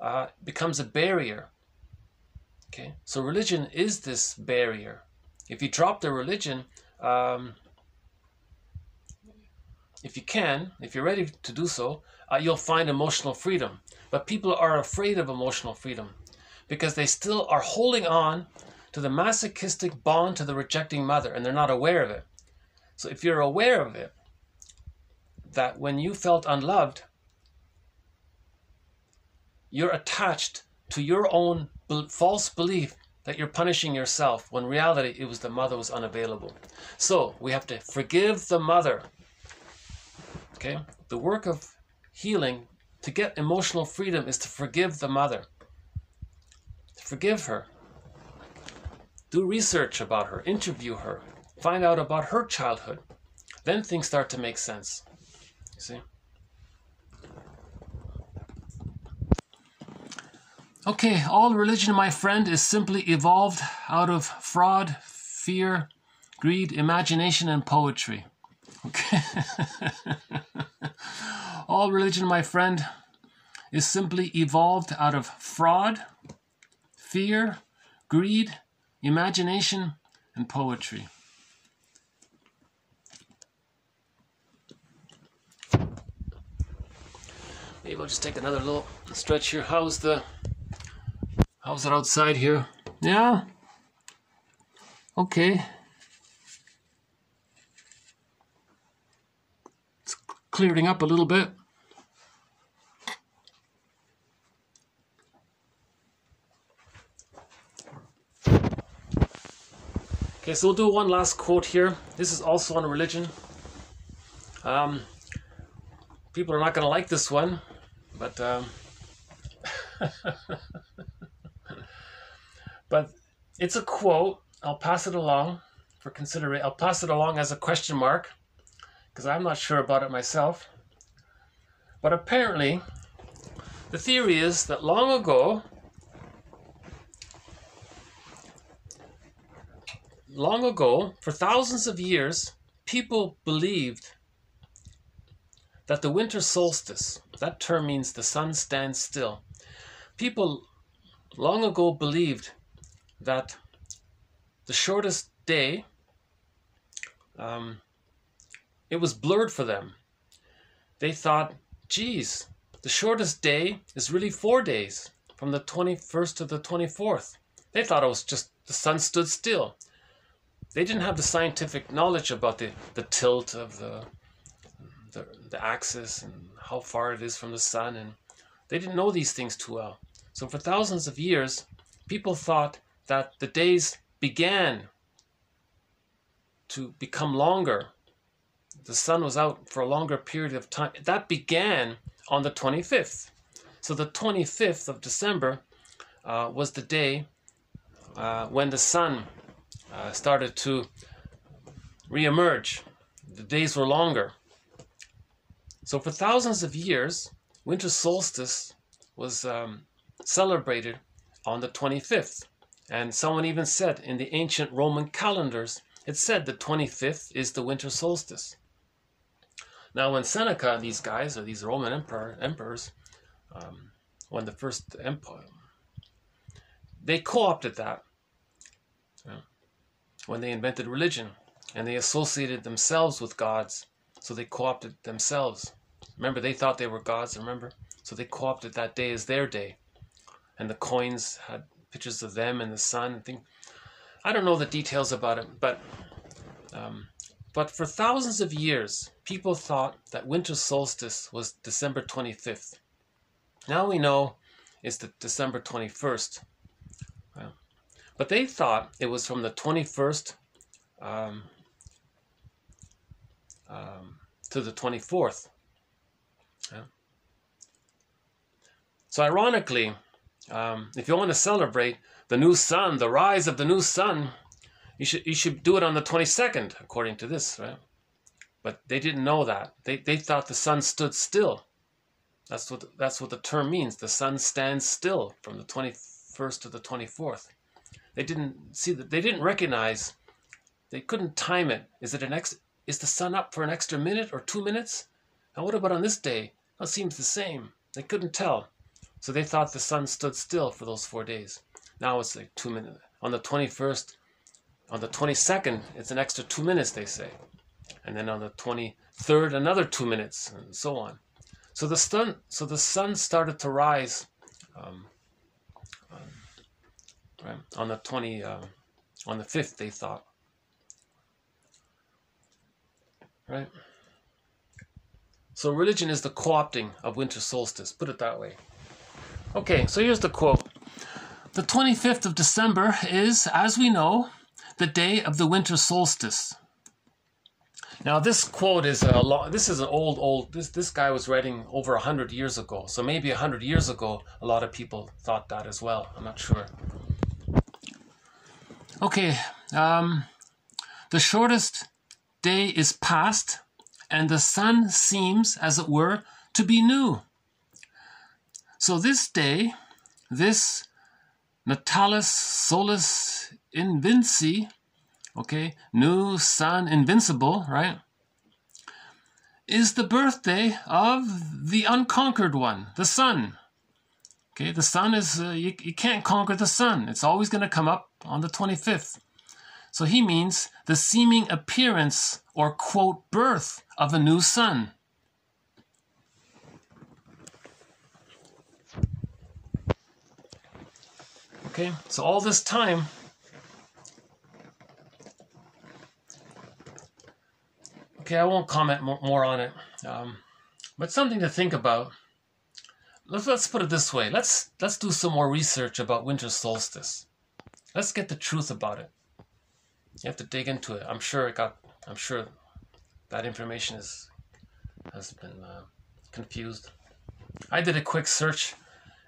uh, becomes a barrier. Okay, so religion is this barrier. If you drop the religion, um, if you can, if you're ready to do so, uh, you'll find emotional freedom. But people are afraid of emotional freedom because they still are holding on to the masochistic bond to the rejecting mother and they're not aware of it. So if you're aware of it, that when you felt unloved, you're attached to your own false belief that you're punishing yourself when reality it was the mother was unavailable. So we have to forgive the mother. Okay? The work of healing to get emotional freedom is to forgive the mother. To forgive her. Do research about her, interview her, find out about her childhood. Then things start to make sense. You see? Okay, all religion, my friend, is simply evolved out of fraud, fear, greed, imagination, and poetry. Okay. all religion, my friend, is simply evolved out of fraud, fear, greed, imagination, and poetry. Maybe I'll just take another little stretch here. How's the How's it outside here? Yeah. Okay. It's clearing up a little bit. Okay, so we'll do one last quote here. This is also on religion. Um, people are not going to like this one, but um, But it's a quote. I'll pass it along for consideration. I'll pass it along as a question mark because I'm not sure about it myself. But apparently, the theory is that long ago, long ago, for thousands of years, people believed that the winter solstice, that term means the sun stands still. People long ago believed that the shortest day, um, it was blurred for them. They thought, geez, the shortest day is really four days, from the 21st to the 24th. They thought it was just the sun stood still. They didn't have the scientific knowledge about the, the tilt of the, the, the axis and how far it is from the sun, and they didn't know these things too well. So for thousands of years, people thought that the days began to become longer. The sun was out for a longer period of time. That began on the 25th. So the 25th of December uh, was the day uh, when the sun uh, started to reemerge. The days were longer. So for thousands of years, winter solstice was um, celebrated on the 25th And someone even said in the ancient Roman calendars, it said the 25th is the winter solstice. Now, when Seneca these guys, or these Roman emperor, emperors, um, when the first empire, they co-opted that when they invented religion and they associated themselves with gods. So they co-opted themselves. Remember, they thought they were gods, remember? So they co-opted that day as their day. And the coins had pictures of them and the sun and things. I don't know the details about it, but um, but for thousands of years, people thought that winter solstice was December 25th. Now we know it's the December 21st. But they thought it was from the 21st um, um, to the 24th. Yeah. So, ironically, um, if you want to celebrate the new sun, the rise of the new sun, you should you should do it on the 22nd, according to this, right? But they didn't know that. They they thought the sun stood still. That's what that's what the term means. The sun stands still from the 21st to the 24th. They didn't see that they didn't recognize. They couldn't time it. Is it an ex? Is the sun up for an extra minute or two minutes? And what about on this day? That seems the same. They couldn't tell, so they thought the sun stood still for those four days. Now it's like two minutes. On the twenty first, on the twenty second, it's an extra two minutes. They say, and then on the twenty third, another two minutes, and so on. So the sun, so the sun started to rise. Um, right? On the 20, uh, on the 5th, they thought. Right? So religion is the co-opting of winter solstice, put it that way. Okay, so here's the quote. The 25th of December is, as we know, the day of the winter solstice. Now this quote is a lot. This is an old, old. This this guy was writing over a hundred years ago. So maybe a hundred years ago, a lot of people thought that as well. I'm not sure. Okay, um, the shortest day is past, and the sun seems, as it were, to be new. So this day, this Natalis Solis Invinci, okay, new sun invincible, right, is the birthday of the unconquered one, the sun. Okay, the sun is, uh, you, you can't conquer the sun. It's always going to come up on the 25th. So he means the seeming appearance or quote birth of a new sun. Okay, so all this time, okay, I won't comment more on it, um, but something to think about let's let's put it this way. Let's let's do some more research about winter solstice. Let's get the truth about it. You have to dig into it. I'm sure it got. I'm sure that information is has been uh, confused. I did a quick search,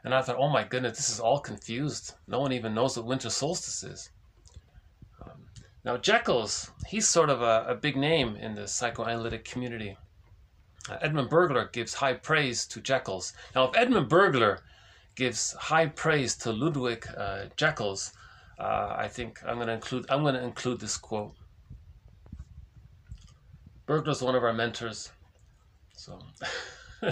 and I thought, oh my goodness, this is all confused. No one even knows what winter solstice is. Now Jekels, he's sort of a, a big name in the psychoanalytic community. Uh, Edmund Bergler gives high praise to Jekels. Now, if Edmund Bergler gives high praise to Ludwig uh, Jekels, uh, I think I'm going to include I'm going to include this quote. Bergler's one of our mentors, so.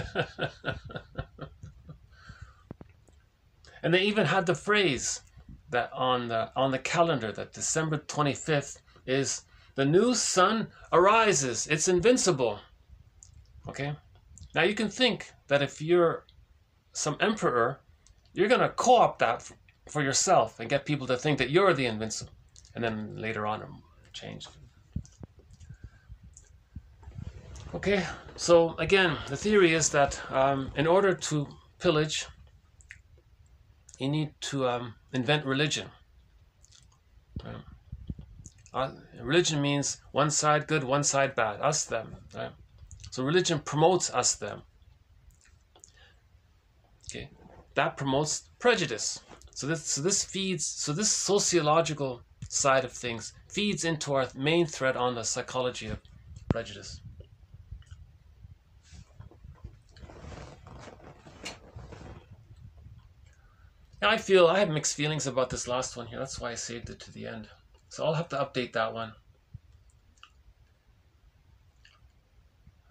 and they even had the phrase that on the on the calendar that December 25th is the new sun arises. It's invincible. Okay? Now you can think that if you're some emperor, you're going to co opt that for yourself and get people to think that you're the invincible. And then later on, change. Okay, so again, the theory is that um, in order to pillage, you need to um, invent religion. Right? Uh, religion means one side good, one side bad, us, them. Right? So religion promotes us them. Okay, that promotes prejudice. So this so this feeds so this sociological side of things feeds into our main thread on the psychology of prejudice. I feel I have mixed feelings about this last one here. That's why I saved it to the end. So I'll have to update that one.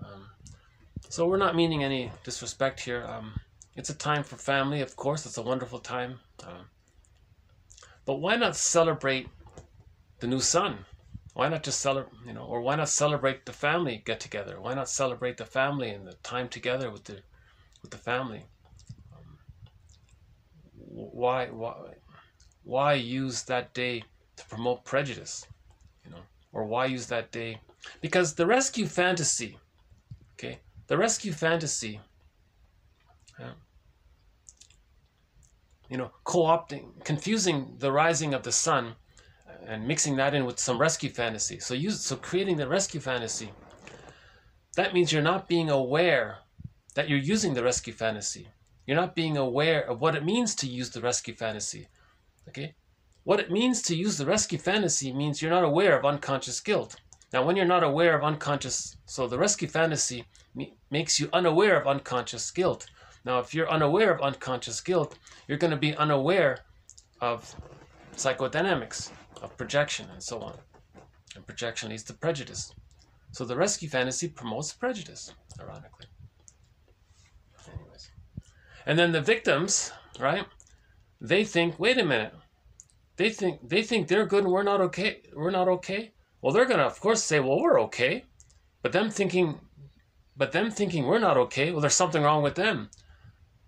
Um, so we're not meaning any disrespect here. Um, it's a time for family, of course. It's a wonderful time. Um, but why not celebrate the new son? Why not just celebrate, you know, or why not celebrate the family get together? Why not celebrate the family and the time together with the with the family? Why why why use that day to promote prejudice? You know, or why use that day? Because the rescue fantasy, okay, the rescue fantasy. Yeah, you know, co-opting, confusing the rising of the sun uh, and mixing that in with some rescue fantasy. So use so creating the rescue fantasy. That means you're not being aware that you're using the rescue fantasy. You're not being aware of what it means to use the rescue fantasy. Okay? What it means to use the rescue fantasy means you're not aware of unconscious guilt. Now, when you're not aware of unconscious, so the rescue fantasy makes you unaware of unconscious guilt. Now, if you're unaware of unconscious guilt, you're going to be unaware of psychodynamics, of projection, and so on. And projection leads to prejudice. So the rescue fantasy promotes prejudice, ironically. And then the victims, right? They think, wait a minute. They think they think they're good and we're not okay. We're not okay. Well, they're gonna of course say, well, we're okay. But them thinking but them thinking we're not okay, well, there's something wrong with them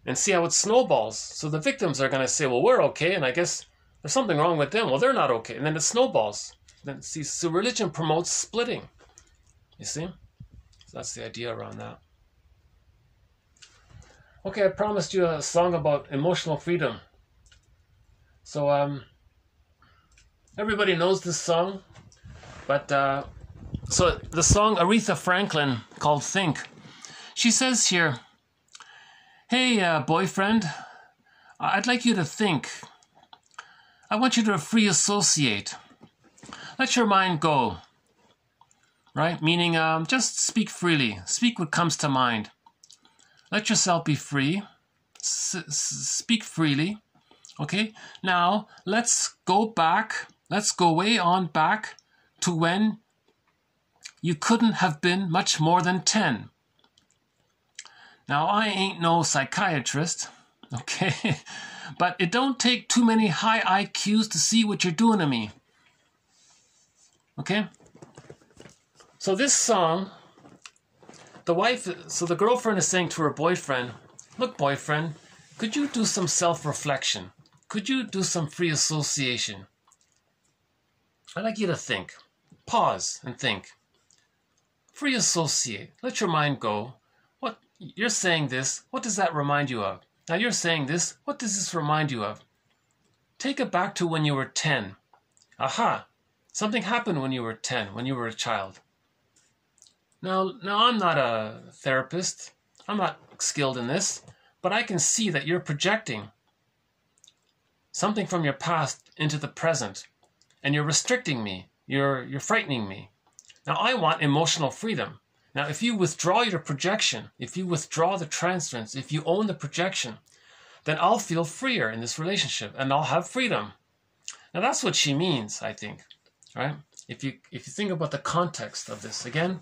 and see how it snowballs. So the victims are to say, well, we're okay, and I guess there's something wrong with them. Well, they're not okay. And then it snowballs. Then see, so religion promotes splitting. You see? So that's the idea around that. Okay, I promised you a song about emotional freedom. So um everybody knows this song, but uh so the song Aretha Franklin called Think. She says here, Hey, uh, boyfriend, I'd like you to think. I want you to free associate. Let your mind go. Right? Meaning, um, just speak freely. Speak what comes to mind. Let yourself be free. S- speak freely. Okay? Now, let's go back. Let's go way on back to when you couldn't have been much more than 10. Now, I ain't no psychiatrist, okay? but it don't take too many high IQs to see what you're doing to me. Okay? So this song, the wife, so the girlfriend is saying to her boyfriend, Look, boyfriend, could you do some self reflection? Could you do some free association? I'd like you to think. Pause and think. Free associate. Let your mind go. What you're saying this. What does that remind you of? Now you're saying this. What does this remind you of? Take it back to when you were 10. Aha! Something happened when you were 10, when you were a child. Now, now I'm not a therapist. I'm not skilled in this, but I can see that you're projecting something from your past into the present, and you're restricting me. You're you're frightening me. Now I want emotional freedom. Now, if you withdraw your projection, if you withdraw the transference, if you own the projection, then I'll feel freer in this relationship and I'll have freedom. Now that's what she means, I think. Right? If you if you think about the context of this again,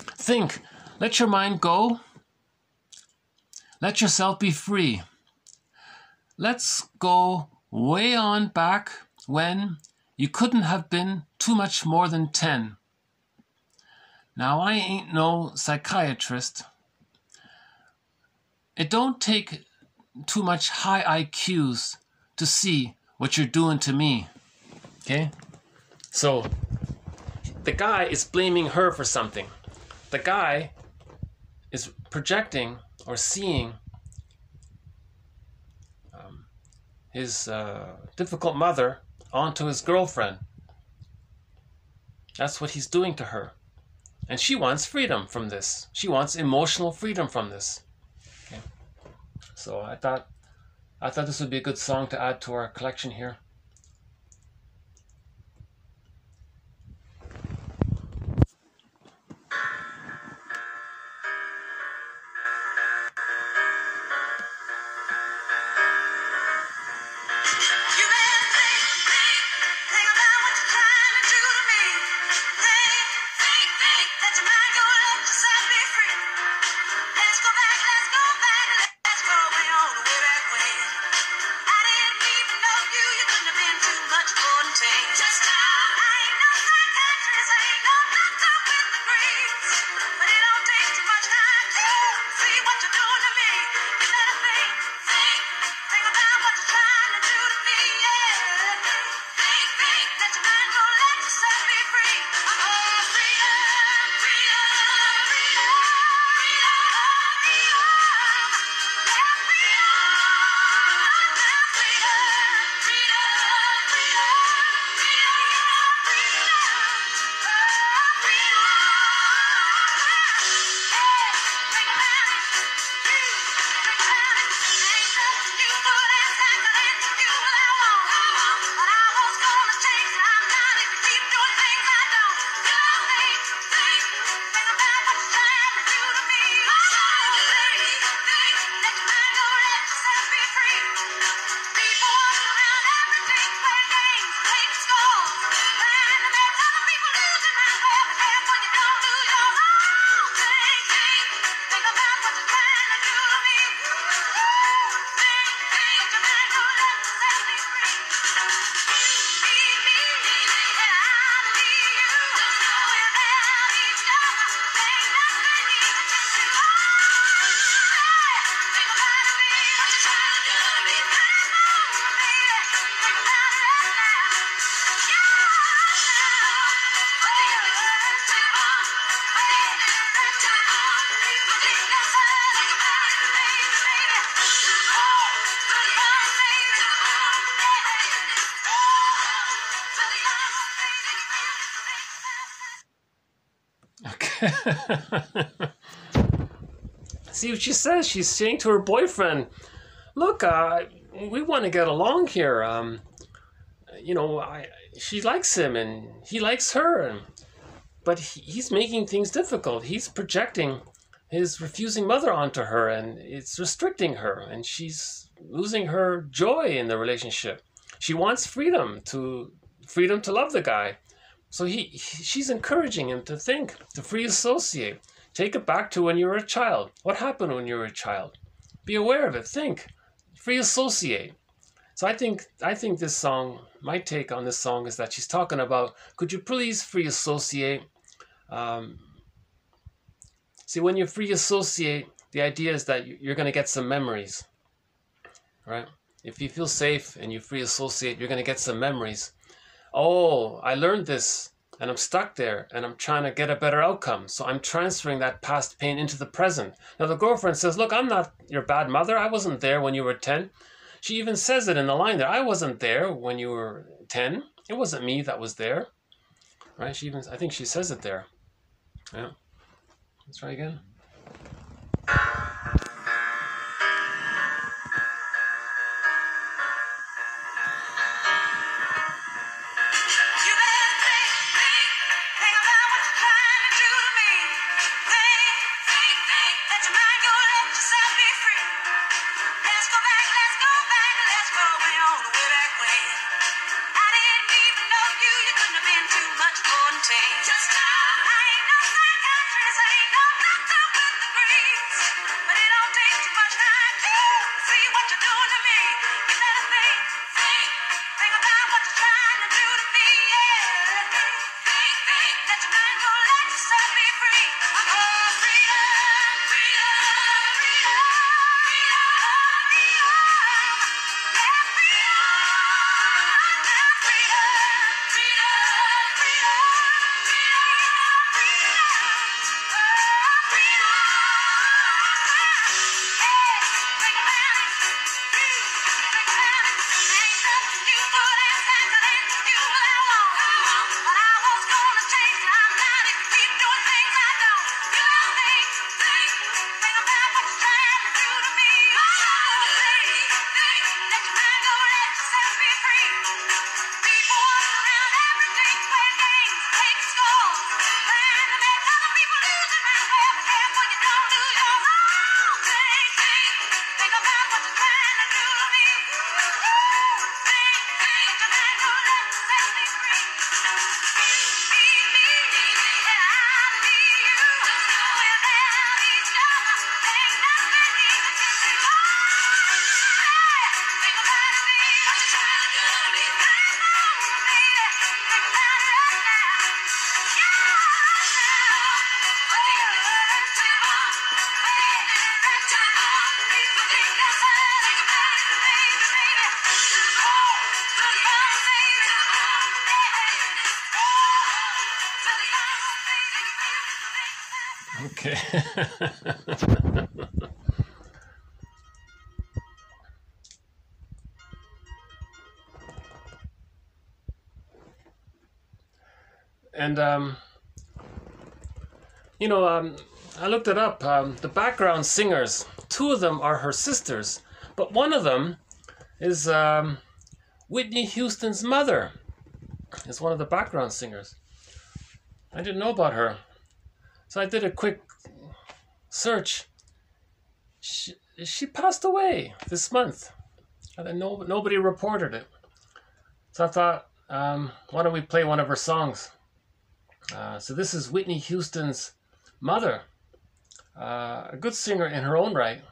think, let your mind go. Let yourself be free. Let's go way on back when you couldn't have been too much more than 10. Now, I ain't no psychiatrist. It don't take too much high IQs to see what you're doing to me. Okay? So, the guy is blaming her for something. The guy is projecting or seeing um, his uh, difficult mother onto his girlfriend. That's what he's doing to her. And she wants freedom from this. She wants emotional freedom from this. Okay. So I thought I thought this would be a good song to add to our collection here.
See what she says? She's saying to her boyfriend, "Look, uh, we want to get along here. Um, you know, I, she likes him and he likes her, and, but he, he's making things difficult. He's projecting his refusing mother onto her, and it's restricting her, and she's losing her joy in the relationship. She wants freedom to freedom to love the guy." So he, he, she's encouraging him to think, to free associate. Take it back to when you were a child. What happened when you were a child? Be aware of it. Think. Free associate. So I think I think this song, my take on this song is that she's talking about could you please free associate? Um, see, when you free associate, the idea is that you're going to get some memories, right? If you feel safe and you free associate, you're going to get some memories oh, I learned this and I'm stuck there and I'm trying to get a better outcome. So I'm transferring that past pain into the present. Now the girlfriend says, Look, I'm not your bad mother. I wasn't there when you were 10. She even says it in the line there. I wasn't there when you were 10. It wasn't me that was there. Right? She even, I think she says it there. Yeah. Let's try again. Okay. and um, you know, um, I looked it up. Um, the background singers, two of them are her sisters, but one of them is um, Whitney Houston's mother. Is one of the background singers. I didn't know about her. So I did a quick search. She, she passed away this month. And then no, nobody reported it. So I thought, um, why don't we play one of her songs? Uh, so this is Whitney Houston's mother, uh, a good singer in her own right.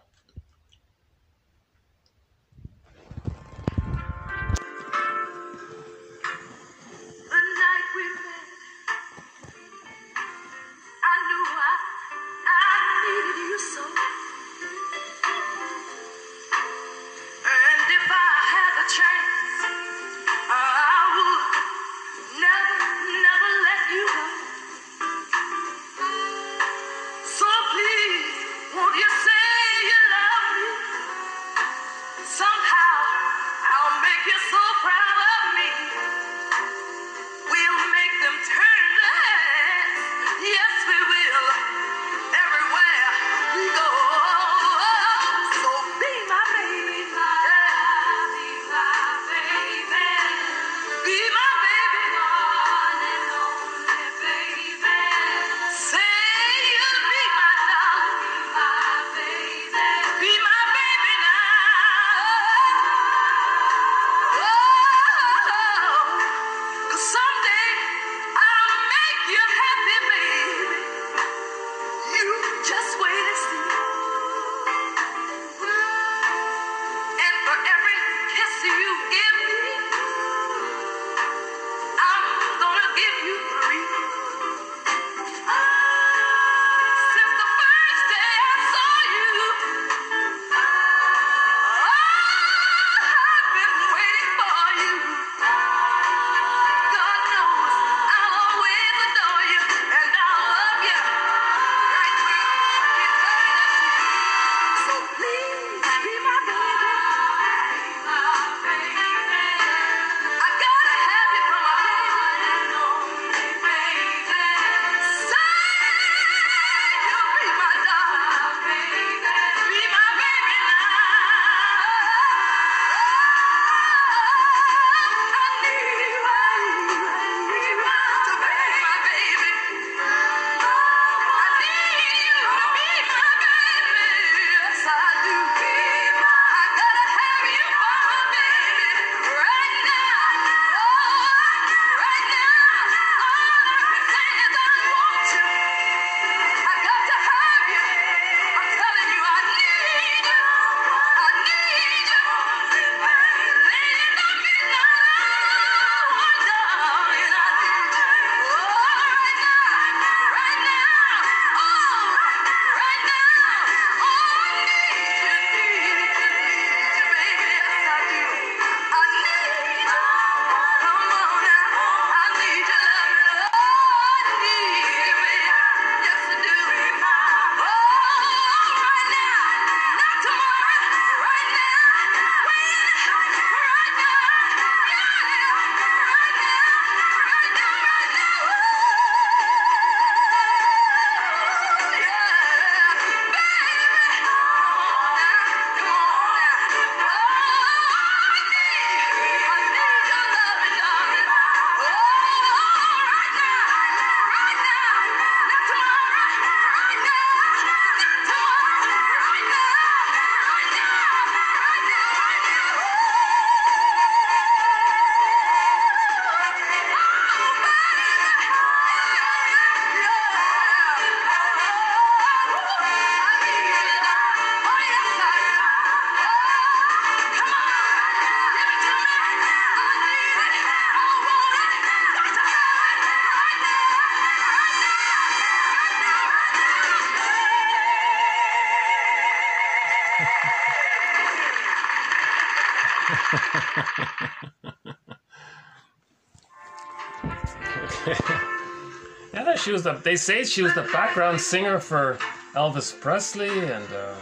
Was the. They say she was the background singer for Elvis Presley and uh,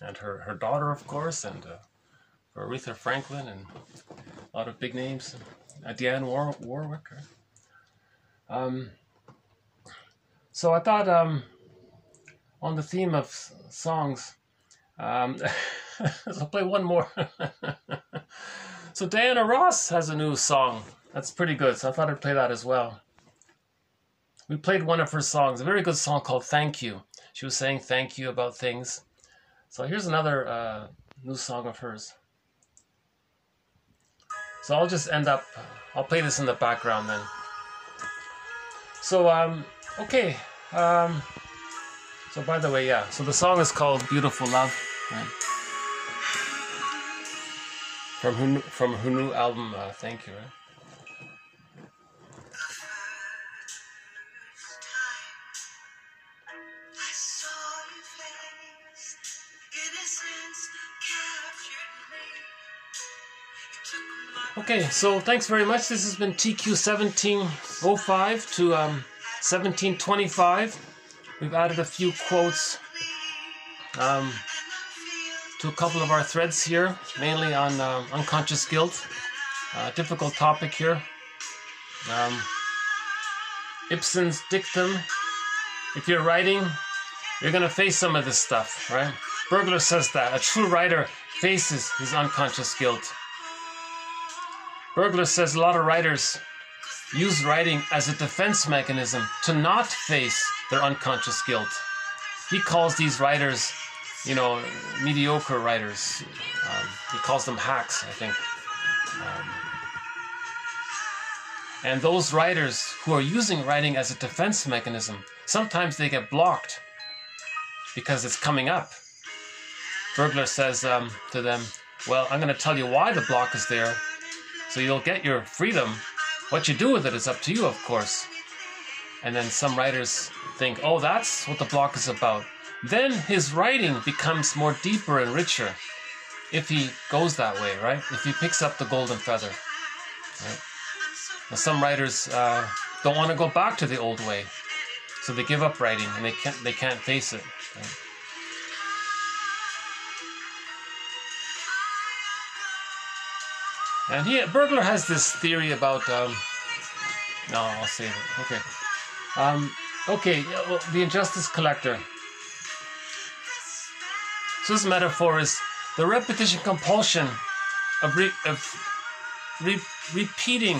and her her daughter, of course, and uh, for Aretha Franklin and a lot of big names. Uh, Dionne War- Warwick. Um, so I thought um, on the theme of songs, um, I'll play one more. so Diana Ross has a new song that's pretty good. So I thought I'd play that as well. We played one of her songs, a very good song called "Thank You." She was saying thank you about things. So here's another uh, new song of hers. So I'll just end up. I'll play this in the background then. So um, okay. Um, so by the way, yeah. So the song is called "Beautiful Love." Right? From her, from her new album, uh, Thank You. Right? Okay, so thanks very much. This has been TQ1705 to um, 1725. We've added a few quotes um, to a couple of our threads here, mainly on uh, unconscious guilt. Uh, difficult topic here. Um, Ibsen's dictum. If you're writing, you're going to face some of this stuff, right? Bergler says that. A true writer faces his unconscious guilt. Bergler says a lot of writers use writing as a defense mechanism to not face their unconscious guilt. He calls these writers, you know, mediocre writers. Um, he calls them hacks, I think. Um, and those writers who are using writing as a defense mechanism, sometimes they get blocked because it's coming up. Bergler says um, to them, Well, I'm going to tell you why the block is there so you'll get your freedom. What you do with it is up to you, of course. And then some writers think, oh, that's what the block is about. Then his writing becomes more deeper and richer if he goes that way, right? If he picks up the golden feather. Right? Now, some writers uh, don't want to go back to the old way, so they give up writing and they can't they can't face it. Right? And he Bergler has this theory about um, no, I'll save it. Okay. Um, okay, well, the injustice collector. So this metaphor is the repetition compulsion of, re, of re, repeating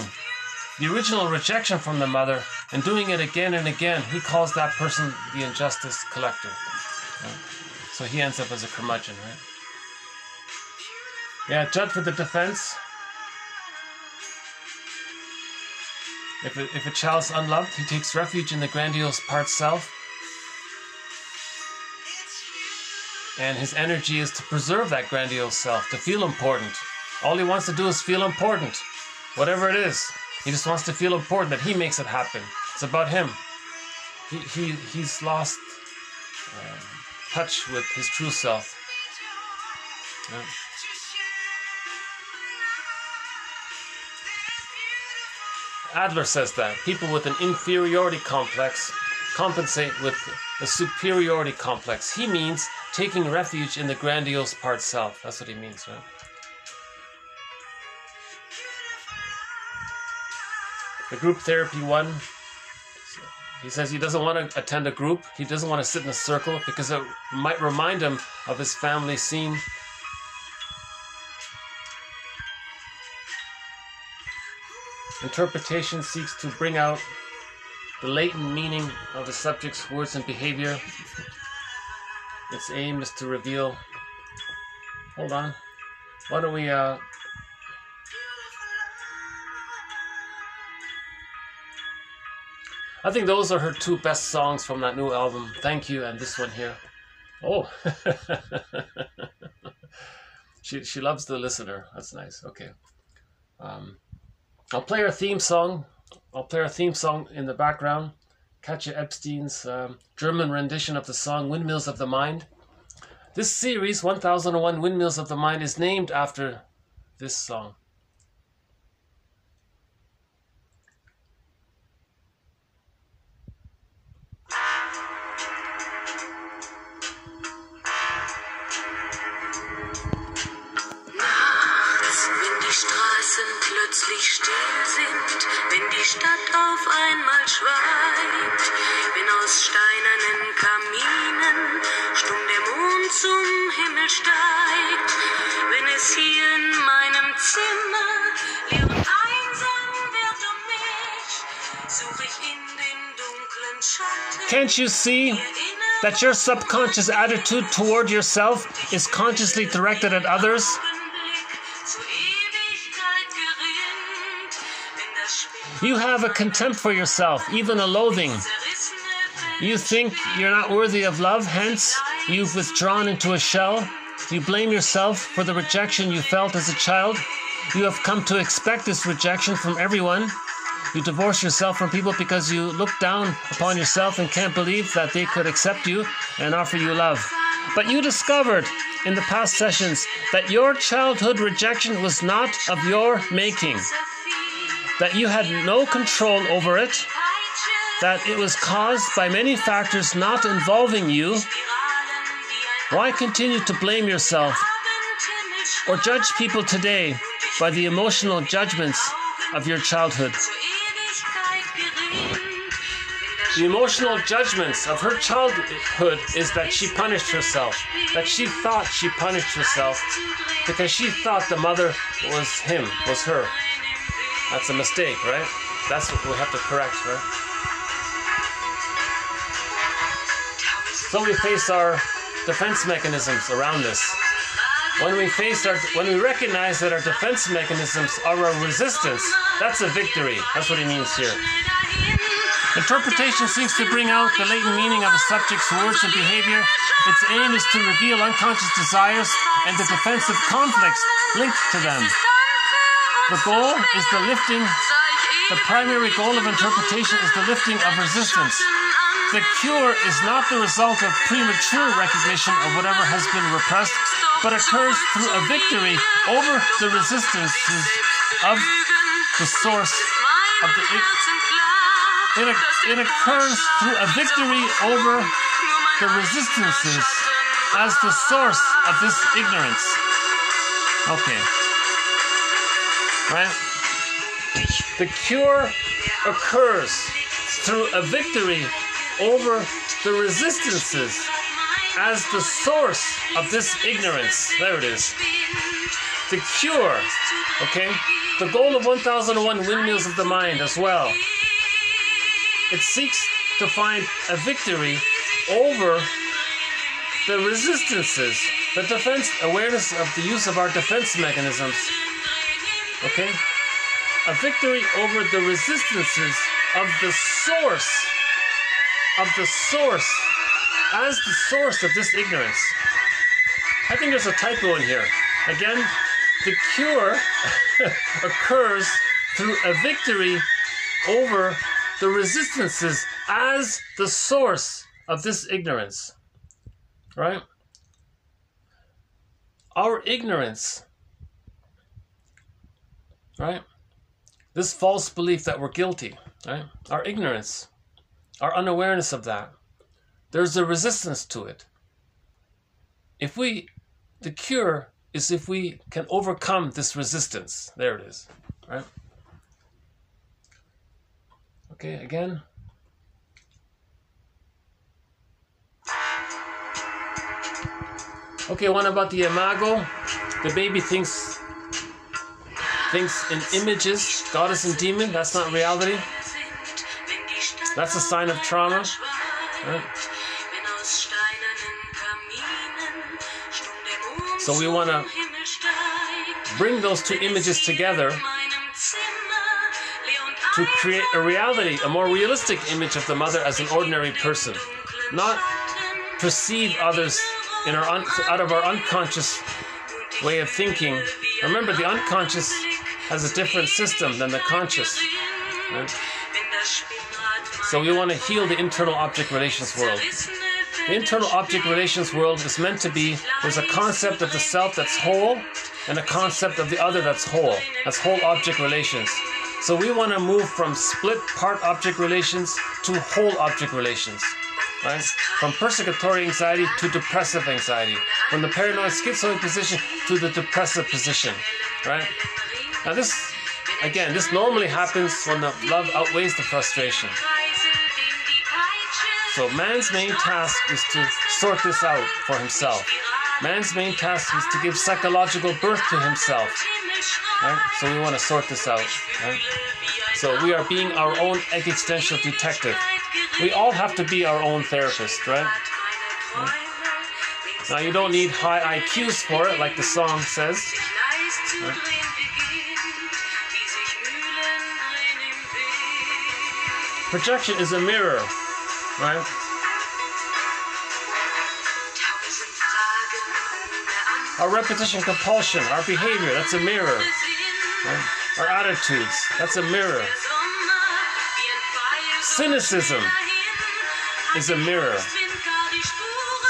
the original rejection from the mother and doing it again and again. He calls that person the injustice collector. Right? So he ends up as a curmudgeon, right? Yeah, Judd for the defense. If a, if a child's unloved, he takes refuge in the grandiose part self. And his energy is to preserve that grandiose self, to feel important. All he wants to do is feel important, whatever it is. He just wants to feel important that he makes it happen. It's about him. He, he, he's lost um, touch with his true self. Yeah. Adler says that people with an inferiority complex compensate with a superiority complex. He means taking refuge in the grandiose part self. That's what he means, right? The group therapy one, he says he doesn't want to attend a group. He doesn't want to sit in a circle because it might remind him of his family scene Interpretation seeks to bring out the latent meaning of the subject's words and behavior. Its aim is to reveal. Hold on. Why don't we, uh. I think those are her two best songs from that new album. Thank you, and this one here. Oh. she, she loves the listener. That's nice. Okay. Um, I'll play our theme song. I'll play our theme song in the background. Katja Ebstein's um, German rendition of the song Windmills of the Mind. This series, 1001 Windmills of the Mind, is named after this song. Can't you see that your subconscious attitude toward yourself is consciously directed at others? You have a contempt for yourself, even a loathing. You think you're not worthy of love, hence, you've withdrawn into a shell. You blame yourself for the rejection you felt as a child. You have come to expect this rejection from everyone. You divorce yourself from people because you look down upon yourself and can't believe that they could accept you and offer you love. But you discovered in the past sessions that your childhood rejection was not of your making that you had no control over it, that it was caused by many factors not involving you, why continue to blame yourself or judge people today by the emotional judgments of your childhood? The emotional judgments of her childhood is that she punished herself, that she thought she punished herself because she thought the mother was him, was her. That's a mistake, right? That's what we have to correct, right? So we face our defense mechanisms around this. When we face our, when we recognize that our defense mechanisms are a resistance, that's a victory. That's what he means here. Interpretation seeks to bring out the latent meaning of a subject's words and behavior. Its aim is to reveal unconscious desires and the defensive conflicts linked to them. The goal is the lifting, the primary goal of interpretation is the lifting of resistance. The cure is not the result of premature recognition of whatever has been repressed, but occurs through a victory over the resistances of the source of the. It, it occurs through a victory over the resistances as the source of this ignorance. Okay. Right? The cure occurs through a victory over the resistances as the source of this ignorance. There it is. The cure, okay? The goal of 1001 Windmills of the Mind as well. It seeks to find a victory over the resistances, the defense awareness of the use of our defense mechanisms Okay? A victory over the resistances of the source, of the source, as the source of this ignorance. I think there's a typo in here. Again, the cure occurs through a victory over the resistances as the source of this ignorance. Right? Our ignorance Right? This false belief that we're guilty, right? Our ignorance, our unawareness of that. There's a resistance to it. If we, the cure is if we can overcome this resistance. There it is, right? Okay, again. Okay, one about the imago. The baby thinks thinks in images, goddess and demon, that's not reality. That's a sign of trauma. Right? So we want to bring those two images together to create a reality, a more realistic image of the mother as an ordinary person, not perceive others in our un- out of our unconscious way of thinking. Remember, the unconscious has a different system than the conscious. Right? So we want to heal the internal object relations world. The internal object relations world is meant to be there's a concept of the self that's whole and a concept of the other that's whole. That's whole object relations. So we want to move from split part object relations to whole object relations. Right? From persecutory anxiety to depressive anxiety. From the paranoid schizoid position to the depressive position. Right? Now this again, this normally happens when the love outweighs the frustration. So man's main task is to sort this out for himself. Man's main task is to give psychological birth to himself. Right? So we want to sort this out. Right? So we are being our own existential detective. We all have to be our own therapist, right? right? Now you don't need high IQs for it, like the song says. Projection is a mirror, right? Our repetition compulsion, our behavior, that's a mirror. Right? Our attitudes, that's a mirror. Cynicism is a mirror.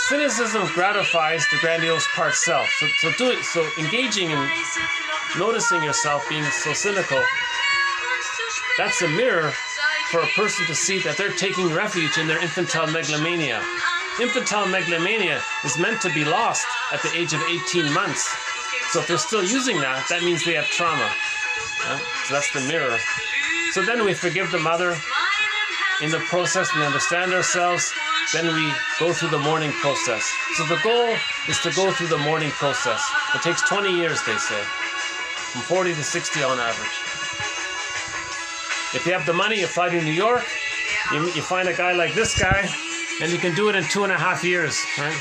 Cynicism gratifies the grandiose part self. So, so do it. So engaging in noticing yourself being so cynical, that's a mirror for a person to see that they're taking refuge in their infantile megalomania. Infantile megalomania is meant to be lost at the age of 18 months. So if they're still using that, that means they have trauma. Yeah? So that's the mirror. So then we forgive the mother. In the process, we understand ourselves. Then we go through the mourning process. So the goal is to go through the mourning process. It takes 20 years, they say, from 40 to 60 on average. If you have the money, you fly to New York, you, you find a guy like this guy, and you can do it in two and a half years, right?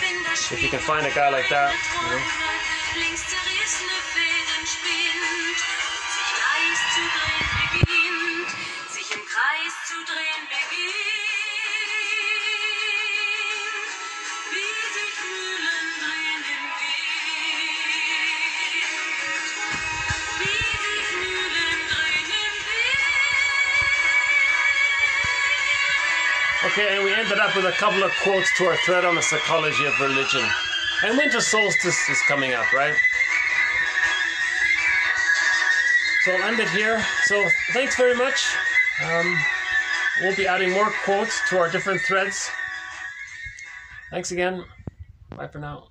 If you can find a guy like that. You know? Okay, and we ended up with a couple of quotes to our thread on the psychology of religion. And winter solstice is coming up, right? So I'll end it here. So thanks very much. Um, we'll be adding more quotes to our different threads. Thanks again. Bye for now.